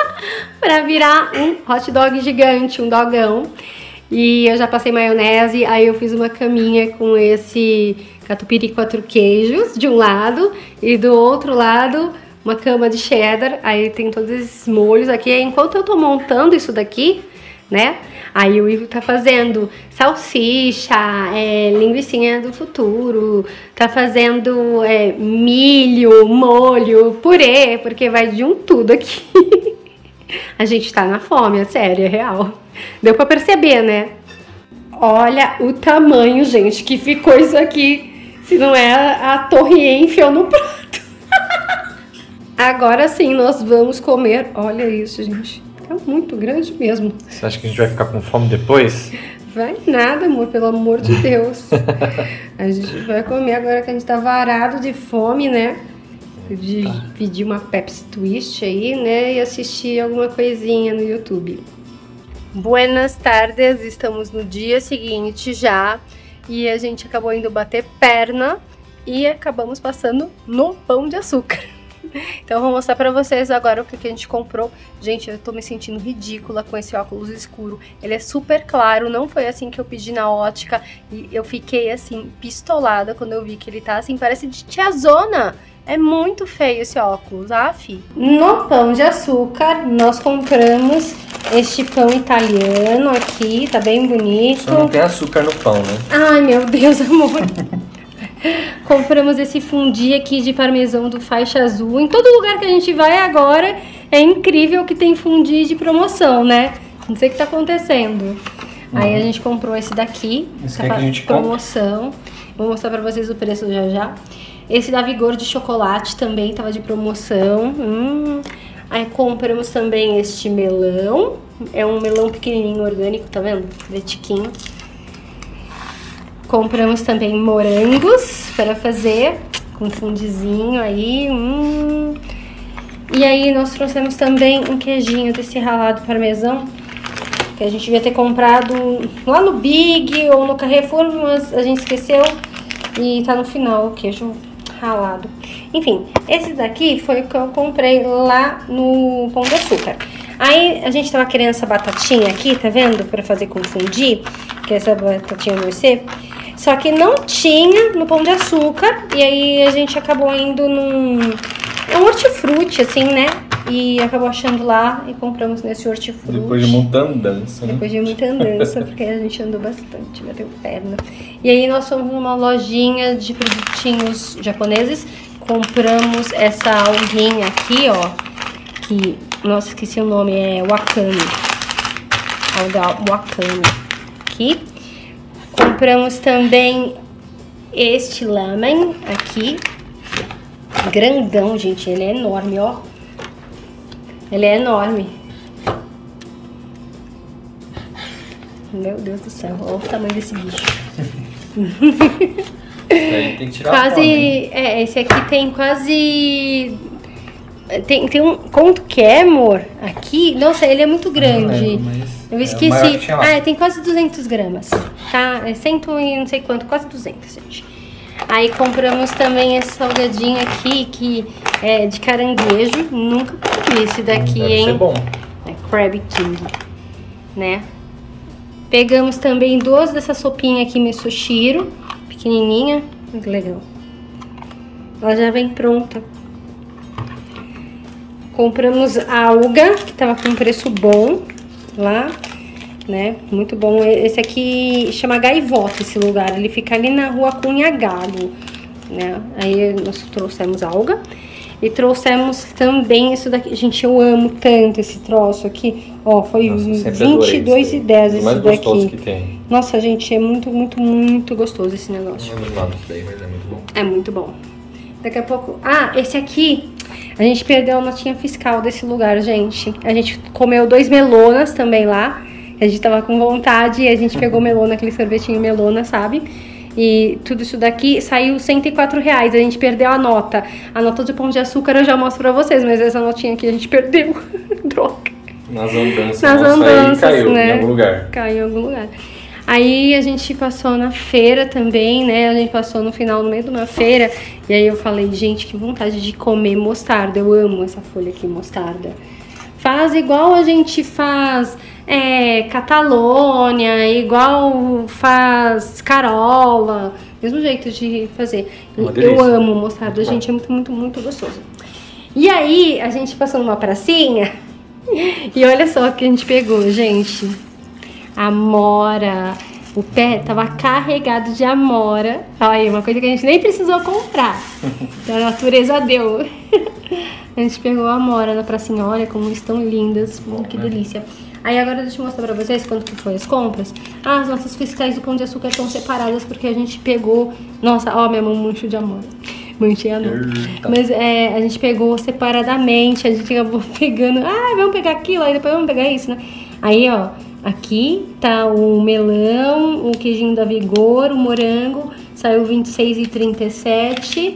para virar um hot dog gigante, um dogão. E eu já passei maionese, aí eu fiz uma caminha com esse catupiry quatro queijos de um lado e do outro lado uma cama de cheddar, aí tem todos esses molhos aqui. Enquanto eu tô montando isso daqui, né? Aí o Ivo tá fazendo salsicha, é, linguiça do futuro, tá fazendo é, milho, molho, purê, porque vai de um tudo aqui. A gente tá na fome, é sério, é real. Deu pra perceber, né? Olha o tamanho, gente, que ficou isso aqui. Se não é a, a torre Eiffel no prato. Agora sim, nós vamos comer. Olha isso, gente. É muito grande mesmo. Você acha que a gente vai ficar com fome depois? Vai nada, amor, pelo amor de Deus. a gente vai comer agora que a gente tá varado de fome, né? De tá. pedir uma Pepsi Twist aí, né? E assistir alguma coisinha no YouTube. Buenas tardes, estamos no dia seguinte já. E a gente acabou indo bater perna e acabamos passando no pão de açúcar. Então eu vou mostrar pra vocês agora o que, que a gente comprou. Gente, eu tô me sentindo ridícula com esse óculos escuro. Ele é super claro, não foi assim que eu pedi na ótica. E eu fiquei assim, pistolada quando eu vi que ele tá assim, parece de tiazona. É muito feio esse óculos, af. No pão de açúcar, nós compramos este pão italiano aqui, tá bem bonito. Só não tem açúcar no pão, né? Ai, meu Deus, amor. Compramos esse fundi aqui de parmesão do faixa azul. Em todo lugar que a gente vai agora, é incrível que tem fundi de promoção, né? Não sei o que tá acontecendo. Uhum. Aí a gente comprou esse daqui, esse tá que promoção. Vou mostrar pra vocês o preço já já. Esse da Vigor de chocolate também tava de promoção. Hum. Aí compramos também este melão. É um melão pequenininho orgânico, tá vendo? Vetiquinho. Compramos também morangos para fazer com fundizinho aí. Hum. E aí nós trouxemos também um queijinho desse ralado parmesão que a gente devia ter comprado lá no Big ou no Carrefour, mas a gente esqueceu e tá no final o queijo ralado. Enfim, esse daqui foi o que eu comprei lá no Pão de Açúcar. Aí a gente tava querendo essa batatinha aqui, tá vendo? Pra fazer com fundir, que é essa batatinha mercê. Só que não tinha no Pão de Açúcar. E aí a gente acabou indo num... É um hortifruti, assim, né? e acabou achando lá e compramos nesse hortifruti. Depois de muita andança, né? Depois de muita andança, porque a gente andou bastante, bateu perna. E aí nós fomos numa lojinha de produtinhos japoneses, compramos essa alguinha aqui, ó, que, nossa, esqueci o nome, é wakame. Alga wakame. Aqui. Compramos também este lamen aqui, grandão, gente, ele é enorme, ó. Ele é enorme. Meu Deus do céu, olha o tamanho desse bicho. Aí tem que tirar a quase. É, esse aqui tem quase. Tem, tem um. Quanto que é, amor? Aqui? Nossa, ele é muito grande. lembro, mas Eu é esqueci. ah, é, tem quase 200 gramas. Tá? É cento e não sei quanto, quase 200, gente. Aí compramos também esse salgadinho aqui, que é de caranguejo. Nunca comi esse daqui, Deve hein? ser bom. É Crab King, né? Pegamos também duas dessa sopinha aqui, Mesoshiro, pequenininha. Olha que legal. Ela já vem pronta. Compramos a alga, que tava com preço bom lá, né? Muito bom. Esse aqui chama Gaivota, esse lugar. Ele fica ali na rua Cunha Galo, né? Aí nós trouxemos alga. E trouxemos também isso daqui. Gente, eu amo tanto esse troço aqui. Ó, foi Nossa, eu sempre adorei 22 isso e daí. 10 O esse mais gostoso que daqui. tem. Nossa, gente, é muito, muito, muito gostoso esse negócio. Não lembro disso daí, mas é muito bom. É muito bom. Daqui a pouco. Ah, esse aqui. A gente perdeu a notinha fiscal desse lugar, gente. A gente comeu dois melonas também lá. A gente tava com vontade e a gente pegou melona, aquele sorvetinho melona, sabe? E tudo isso daqui saiu 104 reais. A gente perdeu a nota. A nota de pão de açúcar eu já mostro pra vocês, mas essa notinha aqui a gente perdeu. Droga. Nas andanças, Nas andanças, caiu né? em algum lugar. Caiu em algum lugar. Aí a gente passou na feira também, né? A gente passou no final, no meio de uma feira. E aí eu falei, gente, que vontade de comer mostarda. Eu amo essa folha aqui, mostarda. Faz igual a gente faz é, Catalônia, igual faz Carola. Mesmo jeito de fazer. Uma eu amo mostarda, Muito gente. É muito, muito, muito gostoso. E aí, a gente passou numa pracinha. E olha só o que a gente pegou, gente. Amora. O pé tava carregado de amora. Olha aí, uma coisa que a gente nem precisou comprar. A natureza deu. A gente pegou a amora na pracinha. Olha como estão lindas. Hum, que delícia. Aí agora deixa eu mostrar pra vocês quanto que foi as compras. Ah, as nossas fiscais do Pão de Açúcar estão separadas porque a gente pegou... Nossa, ó, minha mão mancho de amora. Manchei a nota. Mas é, a gente pegou separadamente, a gente acabou pegando. Ah, vamos pegar aquilo, aí depois vamos pegar isso, né? Aí, ó, aqui tá o melão, o queijinho da Vigor, o morango, saiu 26,37.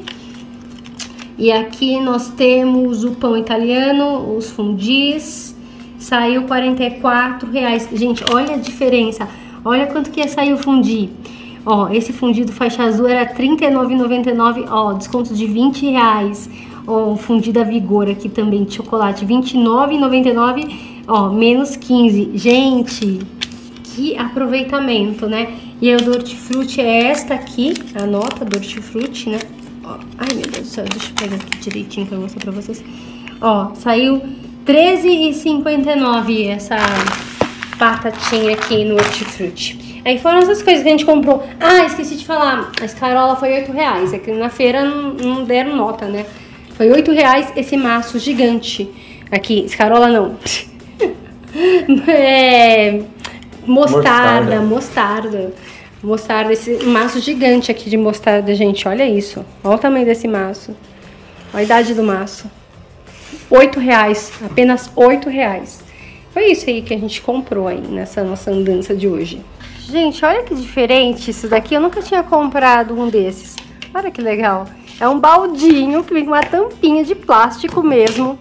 E aqui nós temos o pão italiano, os fundis, saiu 44 reais. Gente, olha a diferença. Olha quanto que ia sair o fundi. Ó, esse fundido faixa azul era R$ 39,99, ó, desconto de 20 reais. Ó, o fundido da Vigor aqui também de chocolate, R$ 29,99, ó, menos 15. Gente, que aproveitamento, né? E aí o hortifruti é esta aqui, a nota do hortifruti, né? Ó, ai meu Deus do céu, deixa eu pegar aqui direitinho pra mostrar pra vocês. Ó, saiu R$13,59 essa batatinha aqui no hortifruti. Aí foram essas coisas que a gente comprou. Ah, esqueci de falar, a escarola foi 8 reais. É que na feira não, não deram nota, né? Foi 8 reais esse maço gigante. Aqui, escarola não. é, mostarda, mostarda. Mostarda, esse maço gigante aqui de mostarda, gente. Olha isso. Olha o tamanho desse maço. Olha a idade do maço. Oito reais. Apenas oito reais. Foi isso aí que a gente comprou aí nessa nossa andança de hoje. Gente, olha que diferente isso daqui. Eu nunca tinha comprado um desses. Olha que legal. É um baldinho que vem com uma tampinha de plástico mesmo.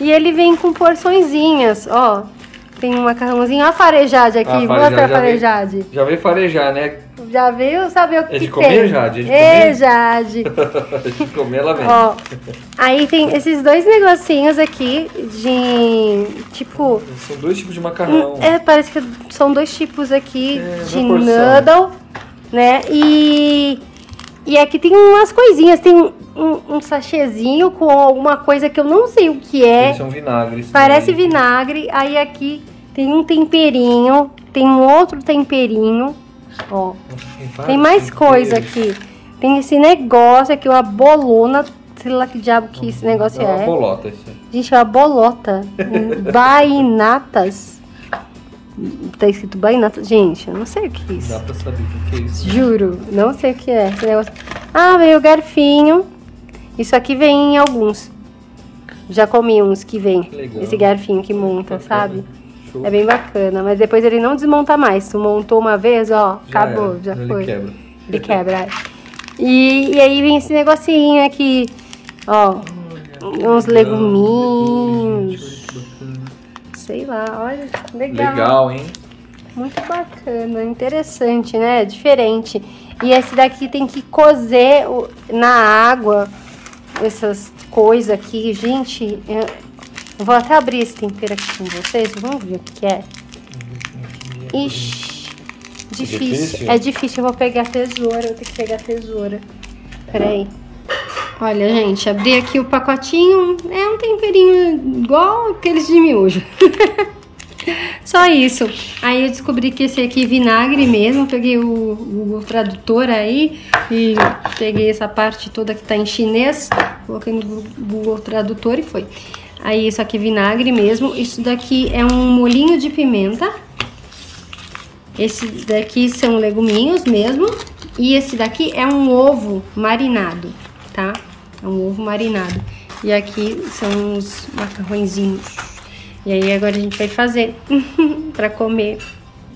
E ele vem com porçõezinhas, ó. Tem um macarrãozinho. A farejade aqui. Ah, Mostra a já veio- farejade. Já veio farejar, né? Já veio saber o que É de comer, tem. Jade? É de comer? Jade. de comer ela vem. Ó, aí tem esses dois negocinhos aqui de, tipo, São dois tipos de macarrão. é, parece que são dois tipos aqui É, de noodle, né? E E aqui tem umas coisinhas, tem um, um, sachêzinho com alguma coisa que eu não sei o que é. Eles são vinagres. Parece também. vinagre. Aí aqui tem um temperinho, tem um outro temperinho. Ó, vários tem mais temperos. coisa aqui. Tem esse negócio aqui, uma bolona. Sei lá que diabo que esse negócio É uma é. bolota isso. Gente, é uma bolota. Bainatas. Tá escrito bainatas. Gente, eu não sei o que é isso. Dá pra saber o que é isso. Juro, não sei o que é esse negócio. Ah, veio o garfinho. Isso aqui vem em alguns. Já comi uns que vem. Legal. Esse garfinho que monta, sabe? Show. É bem bacana. Mas depois ele não desmonta mais. Tu montou uma vez, ó, Já acabou, era. já Ele foi. quebra. Ele quebra. é. E, e aí vem esse negocinho aqui, ó. Uns leguminhos. Sei lá, olha, legal. Legal, hein? Muito bacana, interessante, né? Diferente. E esse daqui tem que cozer na água essas coisas aqui. Gente, eu vou até abrir esse tempero aqui com vocês. Vamos ver o que é. Ixi, difícil. difícil? É difícil. Eu vou pegar a tesoura. Eu tenho que pegar a tesoura. Peraí. Olha, gente, abri aqui o pacotinho. É um temperinho igual aqueles de miojo. Só isso. Aí eu descobri que esse aqui é vinagre mesmo. Peguei o, o tradutor aí e peguei essa parte toda que tá em chinês. Coloquei no Google Tradutor e foi. Aí isso aqui é vinagre mesmo. Isso daqui é um molinho de pimenta. Esse daqui são leguminhos mesmo. E esse daqui é um ovo marinado, tá? É um ovo marinado. E aqui são os macarrõezinhos. E aí agora a gente vai fazer pra comer.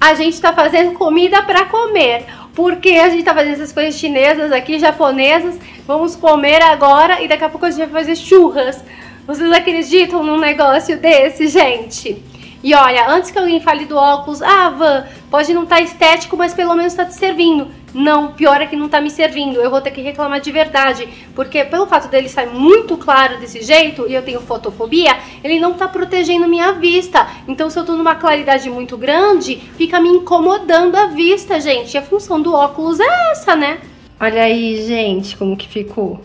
A gente tá fazendo comida pra comer. Porque a gente tá fazendo essas coisas chinesas aqui, japonesas. Vamos comer agora e daqui a pouco a gente vai fazer churras. Vocês acreditam num negócio desse, gente? E olha, antes que alguém fale do óculos, ah, Van, pode não estar estético, mas pelo menos tá te servindo. Não, pior é que não tá me servindo. Eu vou ter que reclamar de verdade. Porque pelo fato dele sair muito claro desse jeito, e eu tenho fotofobia, ele não tá protegendo minha vista. Então, se eu tô numa claridade muito grande, fica me incomodando a vista, gente. E a função do óculos é essa, né? Olha aí, gente, como que ficou.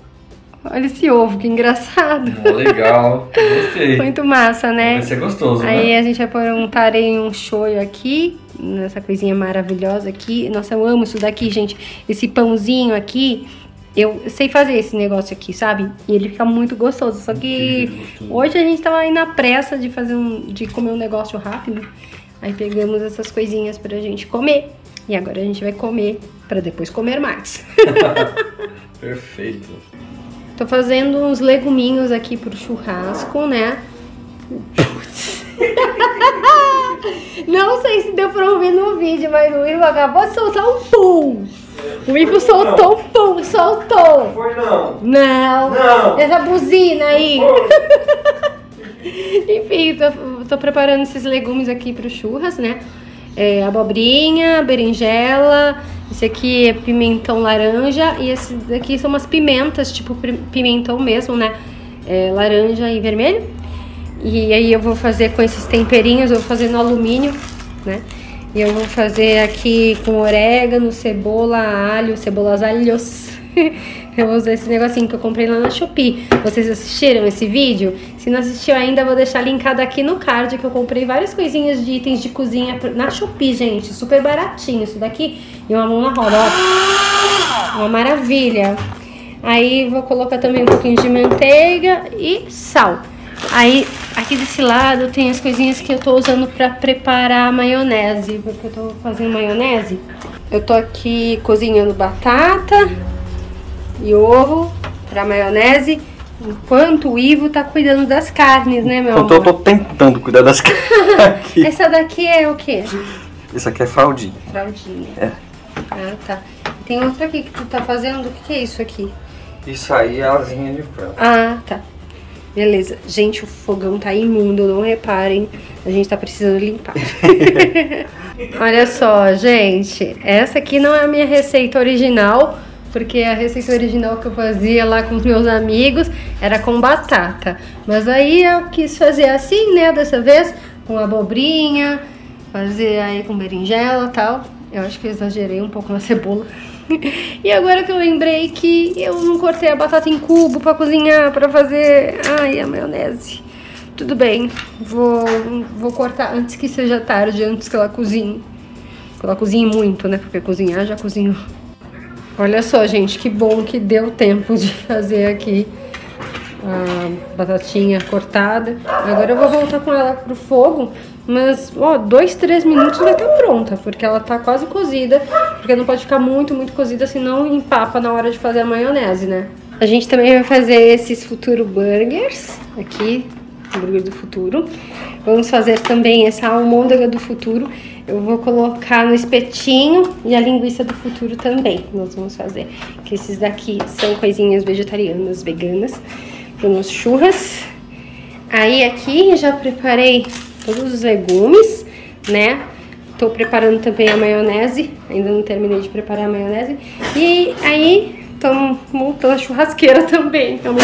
Olha esse ovo, que engraçado. Legal. Gostei. Muito massa, né? Vai ser gostoso, Aí né? a gente vai pôr um tarém, um shoyu aqui, nessa coisinha maravilhosa aqui. Nossa, eu amo isso daqui, gente. Esse pãozinho aqui, eu sei fazer esse negócio aqui, sabe? E ele fica muito gostoso. Só que gostoso. hoje a gente tava aí na pressa de fazer um, de comer um negócio rápido. Aí pegamos essas coisinhas pra gente comer. E agora a gente vai comer pra depois comer mais. Perfeito. Tô fazendo uns leguminhos aqui pro churrasco, né? Não sei se deu pra ouvir no vídeo, mas o Ivo acabou de soltar um pum. O Ivo soltou um pum, soltou. Foi não. Não. Não. Essa buzina aí. Enfim, tô, tô preparando esses legumes aqui pro churras, né? É, abobrinha, berinjela, esse aqui é pimentão laranja e esse daqui são umas pimentas, tipo pi- pimentão mesmo, né? É, laranja e vermelho. E aí eu vou fazer com esses temperinhos, eu vou fazer no alumínio, né? E eu vou fazer aqui com orégano, cebola, alho, cebolas alhos. eu vou usar esse negocinho que eu comprei lá na Shopee. Vocês assistiram esse vídeo? Se não assistiu ainda, vou deixar linkado aqui no card que eu comprei várias coisinhas de itens de cozinha na Shopee, gente. Super baratinho isso daqui. E uma mão na roda, ó. Uma maravilha. Aí vou colocar também um pouquinho de manteiga e sal. Aí aqui desse lado tem as coisinhas que eu tô usando pra preparar a maionese, porque eu tô fazendo maionese. Eu tô aqui cozinhando batata e ovo pra maionese, enquanto o Ivo tá cuidando das carnes, né, meu eu amor? tô tentando cuidar das aqui. Essa daqui é o quê? Isso aqui é fraldinha. Fraldinha. É. Ah, tá. Tem outra aqui que tu tá fazendo. O que, que é isso aqui? Isso aí é asinha de frango. Ah, tá. Beleza. Gente, o fogão tá imundo, não reparem. A gente tá precisando limpar. Olha só, gente. Essa aqui não é a minha receita original, porque a receita original que eu fazia lá com os meus amigos era com batata. Mas aí eu quis fazer assim, né, dessa vez, com abobrinha, fazer aí com berinjela e tal. Eu acho que eu exagerei um pouco na cebola. E agora que eu lembrei que eu não cortei a batata em cubo pra cozinhar, pra fazer. Ai, a maionese. Tudo bem, vou, vou cortar antes que seja tarde, antes que ela cozinhe. Que ela cozinhe muito, né? Porque cozinhar já cozinhou. Olha só, gente, que bom que deu tempo de fazer aqui a batatinha cortada. Agora eu vou voltar com ela pro fogo, mas, ó, dois, três minutos vai estar pronta, porque ela tá quase cozida, porque não pode ficar muito, muito cozida, senão empapa na hora de fazer a maionese, né? A gente também vai fazer esses futuro burgers aqui, hambúrguer do futuro. Vamos fazer também essa almôndega do futuro. Eu vou colocar no espetinho e a linguiça do futuro também. Nós vamos fazer. Que esses daqui são coisinhas vegetarianas, veganas. Para churras. Aí aqui já preparei todos os legumes, né? Tô preparando também a maionese. Ainda não terminei de preparar a maionese. E aí tô montando a churrasqueira também. Então,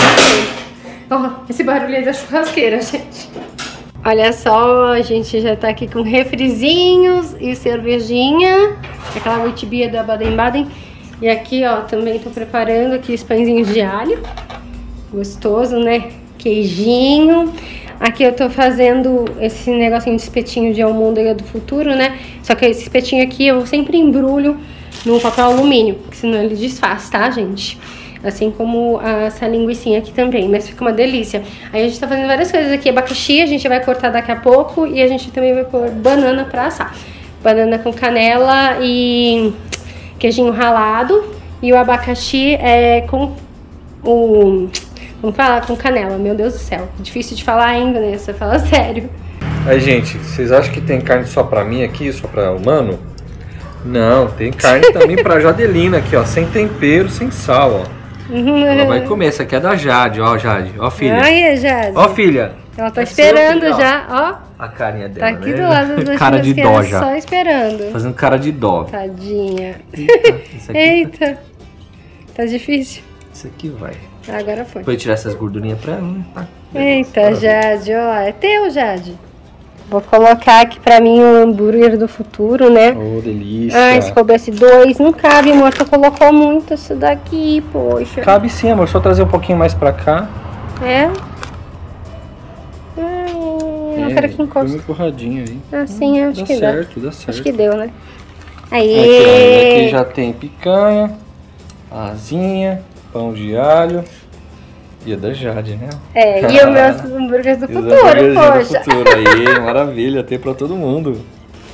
Ó, esse barulho aí da churrasqueira, gente. Olha só, a gente já tá aqui com refrizinhos e cervejinha. Aquela witbia da Baden-Baden. E aqui, ó, também tô preparando aqui os pãezinhos de alho. Gostoso, né? Queijinho. Aqui eu tô fazendo esse negocinho de espetinho de almôndega do futuro, né? Só que esse espetinho aqui eu sempre embrulho no papel alumínio, porque senão ele desfaz, tá, gente? Assim como essa linguiça aqui também, mas fica uma delícia. Aí a gente tá fazendo várias coisas aqui. Abacaxi a gente vai cortar daqui a pouco e a gente também vai pôr banana pra assar. Banana com canela e queijinho ralado. E o abacaxi é com o... Vamos falar com canela, meu Deus do céu. Difícil de falar ainda, né? Você fala sério. Aí, gente, vocês acham que tem carne só pra mim aqui, só pra humano? Não, tem carne também pra Jadelina aqui, ó. Sem tempero, sem sal, ó. Ela vai comer. Essa aqui é da Jade, ó, Jade. Ó, filha. Ai, Jade. Ó, filha. Ela tá esperando filho, já, ó. A carinha Tá dela, aqui né? do lado da Cara de dó já. Só esperando. Fazendo cara de dó. Tadinha. Eita, Eita. Tá difícil. isso aqui vai. Agora foi. Depois tirar essas gordurinhas pra ela? Tá. Eita, Jade, ó. É teu, Jade. Vou colocar aqui pra mim o hambúrguer do futuro, né? Ô, delícia. Ai, se coubesse dois, não cabe, amor. Tu colocou muito isso daqui, poxa. Cabe sim, amor. Só trazer um pouquinho mais pra cá. É? Ai, não quero que Foi encoste. uma empurradinha aí. Assim, acho dá que certo, dá dá. certo. Acho que deu, né? Aqui, ó, Aí. aqui já tem picanha, asinha, pão de alho. E a da Jade, né? É, e os meus hambúrgueres do os futuro, hambúrgueres do poxa. futuro aí, maravilha, tem pra todo mundo.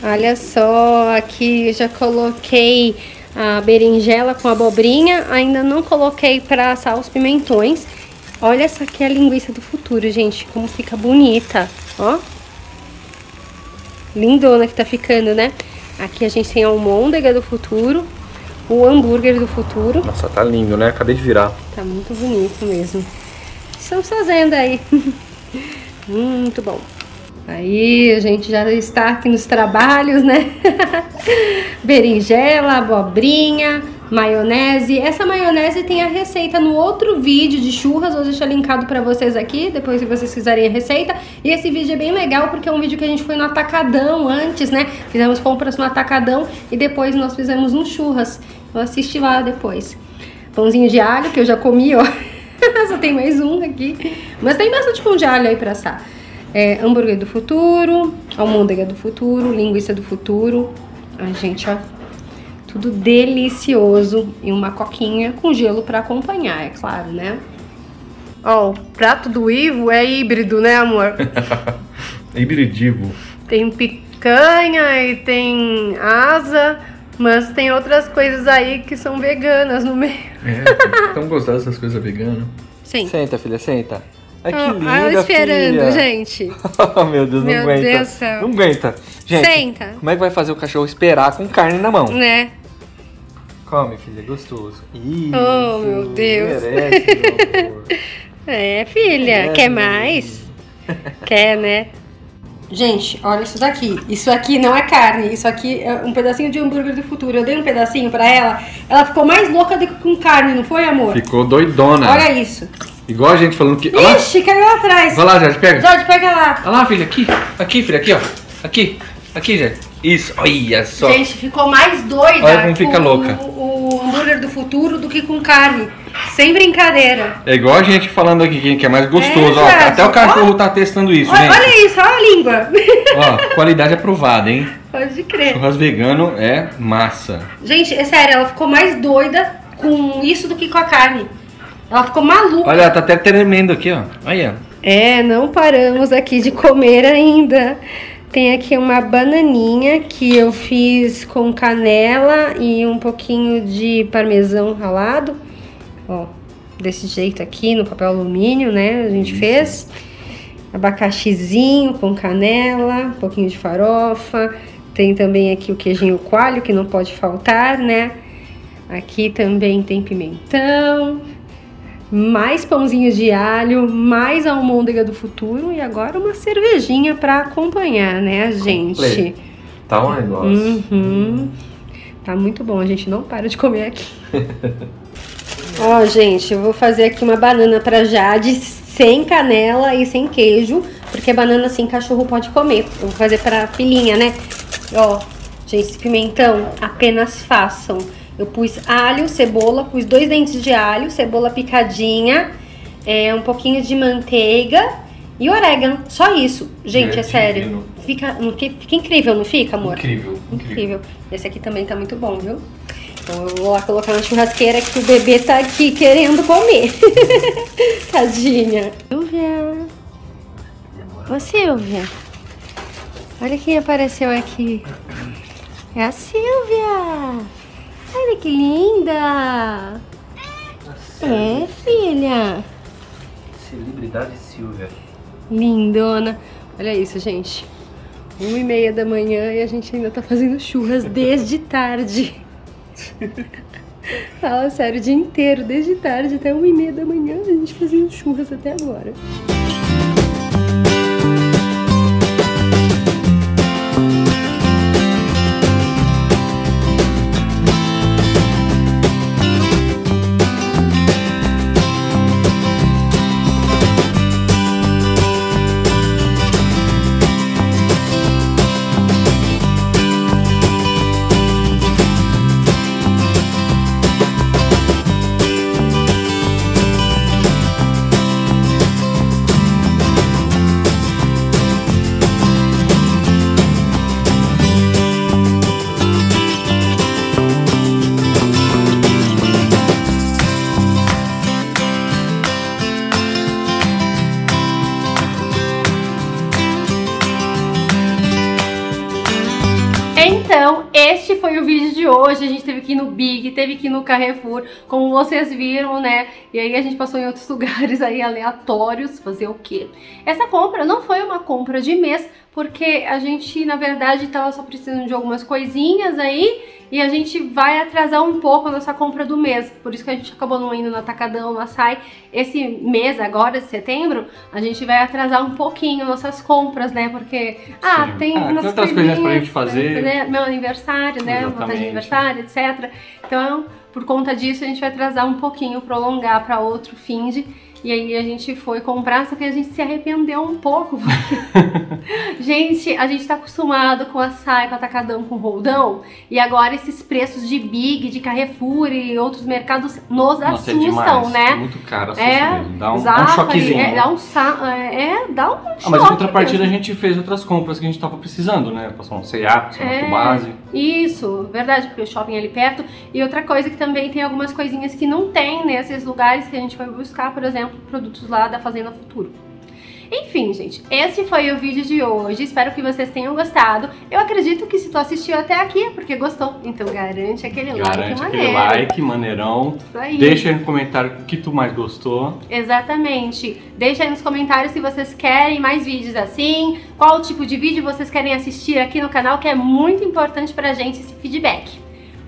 Olha só, aqui já coloquei a berinjela com abobrinha, ainda não coloquei pra assar os pimentões. Olha essa aqui é a linguiça do futuro, gente, como fica bonita, ó. Lindona que tá ficando, né? Aqui a gente tem a almôndega do futuro, o hambúrguer do futuro. Nossa, tá lindo, né? Acabei de virar. Tá muito bonito mesmo. Estamos fazendo aí. muito bom. Aí a gente já está aqui nos trabalhos, né? Berinjela, abobrinha, maionese. Essa maionese tem a receita no outro vídeo de churras, vou deixar linkado pra vocês aqui, depois se vocês quiserem a receita. E esse vídeo é bem legal porque é um vídeo que a gente foi no atacadão antes, né? Fizemos compras no atacadão e depois nós fizemos no churras. Eu assisti lá depois. Pãozinho de alho que eu já comi, ó. Só tem mais um aqui. Mas tem bastante pão de alho aí pra assar. É, hambúrguer do futuro, almôndega do futuro, linguiça do futuro. Ai, gente, ó. Tudo delicioso. E uma coquinha com gelo pra acompanhar, é claro, né? Ó, o prato do Ivo é híbrido, né, amor? Hibridivo. Tem picanha e tem asa, mas tem outras coisas aí que são veganas no meio. É, tão gostoso dessas coisas veganas. Sim. Senta, filha, senta. Ai, que Ó, linda, ó, ela esperando, filha. gente. Oh, meu Deus, não Meu aguenta. Deus do céu. Não aguenta. Gente, Senta. como é que vai fazer o cachorro esperar com carne na mão? Né? Come, filha, é gostoso. Isso, Oh, meu Deus. Merece, meu amor. É, filha, É, quer meu mais? Quer, né? Gente, olha isso daqui. Isso aqui não é carne, isso aqui é um pedacinho de hambúrguer do futuro. Eu dei um pedacinho pra ela, ela ficou mais louca do que com carne, não foi, amor? Ficou doidona. Olha isso. Igual a gente falando que. Olha lá. Ixi, caiu lá atrás. Vai lá, Jorge, pega. Jorge, pega lá. Olha lá, filha, aqui. Aqui, filha, aqui, ó. Aqui. Aqui, Jorge. Isso, olha só. Gente, ficou mais doida Olha como fica com louca. O, o hambúrguer do futuro do que com carne. Sem brincadeira. É igual a gente falando aqui, que é mais gostoso. É, ó, até o cachorro tá testando isso, Olha, gente. olha isso, olha a língua. Ó, qualidade aprovada, hein? Pode crer. Churras vegano é massa. Gente, é sério, ela ficou mais doida com isso do que com a carne. Ela ficou maluca. Olha, tá até tremendo aqui, ó. Olha. É, não paramos aqui de comer ainda. Tem aqui uma bananinha que eu fiz com canela e um pouquinho de parmesão ralado. Ó, desse jeito aqui no papel alumínio, né? A gente fez. Abacaxizinho com canela, um pouquinho de farofa. Tem também aqui o queijinho coalho que não pode faltar, né? Aqui também tem pimentão, mais pãozinhos de alho, mais almôndega do futuro e agora uma cervejinha para acompanhar, né, gente? Completo. Tá um negócio. Uhum. Tá muito bom, a gente não para de comer aqui. Ó, gente, eu vou fazer aqui uma banana pra Jade sem canela e sem queijo, porque banana assim cachorro pode comer. Eu vou fazer pra filhinha, né? Ó, gente, esse pimentão, apenas façam. Eu pus alho, cebola, pus dois dentes de alho, cebola picadinha, é, um pouquinho de manteiga e orégano. Só isso. Gente, É é, sério. divino. Fica, fica incrível, não fica, amor? Incrível, incrível. Incrível. Esse aqui também tá muito bom, viu? Então eu vou lá colocar na churrasqueira que o bebê tá aqui querendo comer. Tadinha. Silvia. Ô Silvia. Olha quem apareceu aqui. É a Silvia. Olha que linda. É, filha. Celebridade Silvia. Lindona. Olha isso, gente. Uma e meia da manhã e a gente ainda tá fazendo churras desde tarde. Fala sério, o dia inteiro, desde tarde até uma e meia da manhã, a gente fazendo churras até agora. Vídeo de hoje. A gente teve que ir no Big, teve que ir no Carrefour, como vocês viram, né? E aí a gente passou em outros lugares aí aleatórios, fazer o quê? Essa compra não foi uma compra de mês, porque a gente, na verdade, tava só precisando de algumas coisinhas aí e a gente vai atrasar um pouco a nossa compra do mês. Por isso que a gente acabou não indo no Atacadão, no Açaí. Esse mês agora, de setembro, a gente vai atrasar um pouquinho nossas compras, né? Porque, ah, Sim. tem Ah, tem umas outras coisinhas pra gente fazer. né? Meu aniversário, né? Vontade de aniversário, etc. Então, por conta disso, a gente vai atrasar um pouquinho, prolongar para outro fim de. E aí a gente foi comprar, só que a gente se arrependeu um pouco. Porque... gente, a gente tá acostumado com açaí, com atacadão, com roldão. E agora esses preços de Big, de Carrefour e outros mercados nos Nossa, é assustam, demais. né? É muito caro, assusta É, mesmo. Dá um, dá um choquezinho. É, dá um, sa- é, é, dá um Ah, choque. mas em contrapartida a gente fez outras compras que a gente tava precisando, né? Passou um C&A, passou É. uma base. Isso, verdade, porque o shopping é ali perto. E outra coisa que também tem algumas coisinhas que não tem nesses lugares que a gente vai buscar, por exemplo, produtos lá da Fazenda Futuro. Enfim, gente, esse foi o vídeo de hoje. Espero que vocês tenham gostado. Eu acredito que se tu assistiu até aqui é porque gostou. Então garante aquele like Garante maneiro. aquele like, maneirão. Isso aí. Deixa aí no comentário o que tu mais gostou. Exatamente. Deixa aí nos comentários se vocês querem mais vídeos assim, qual tipo de vídeo vocês querem assistir aqui no canal, que é muito importante pra gente esse feedback.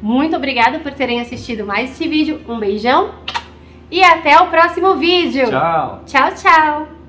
Muito obrigada por terem assistido mais esse vídeo. Um beijão e até o próximo vídeo. Tchau! Tchau, tchau.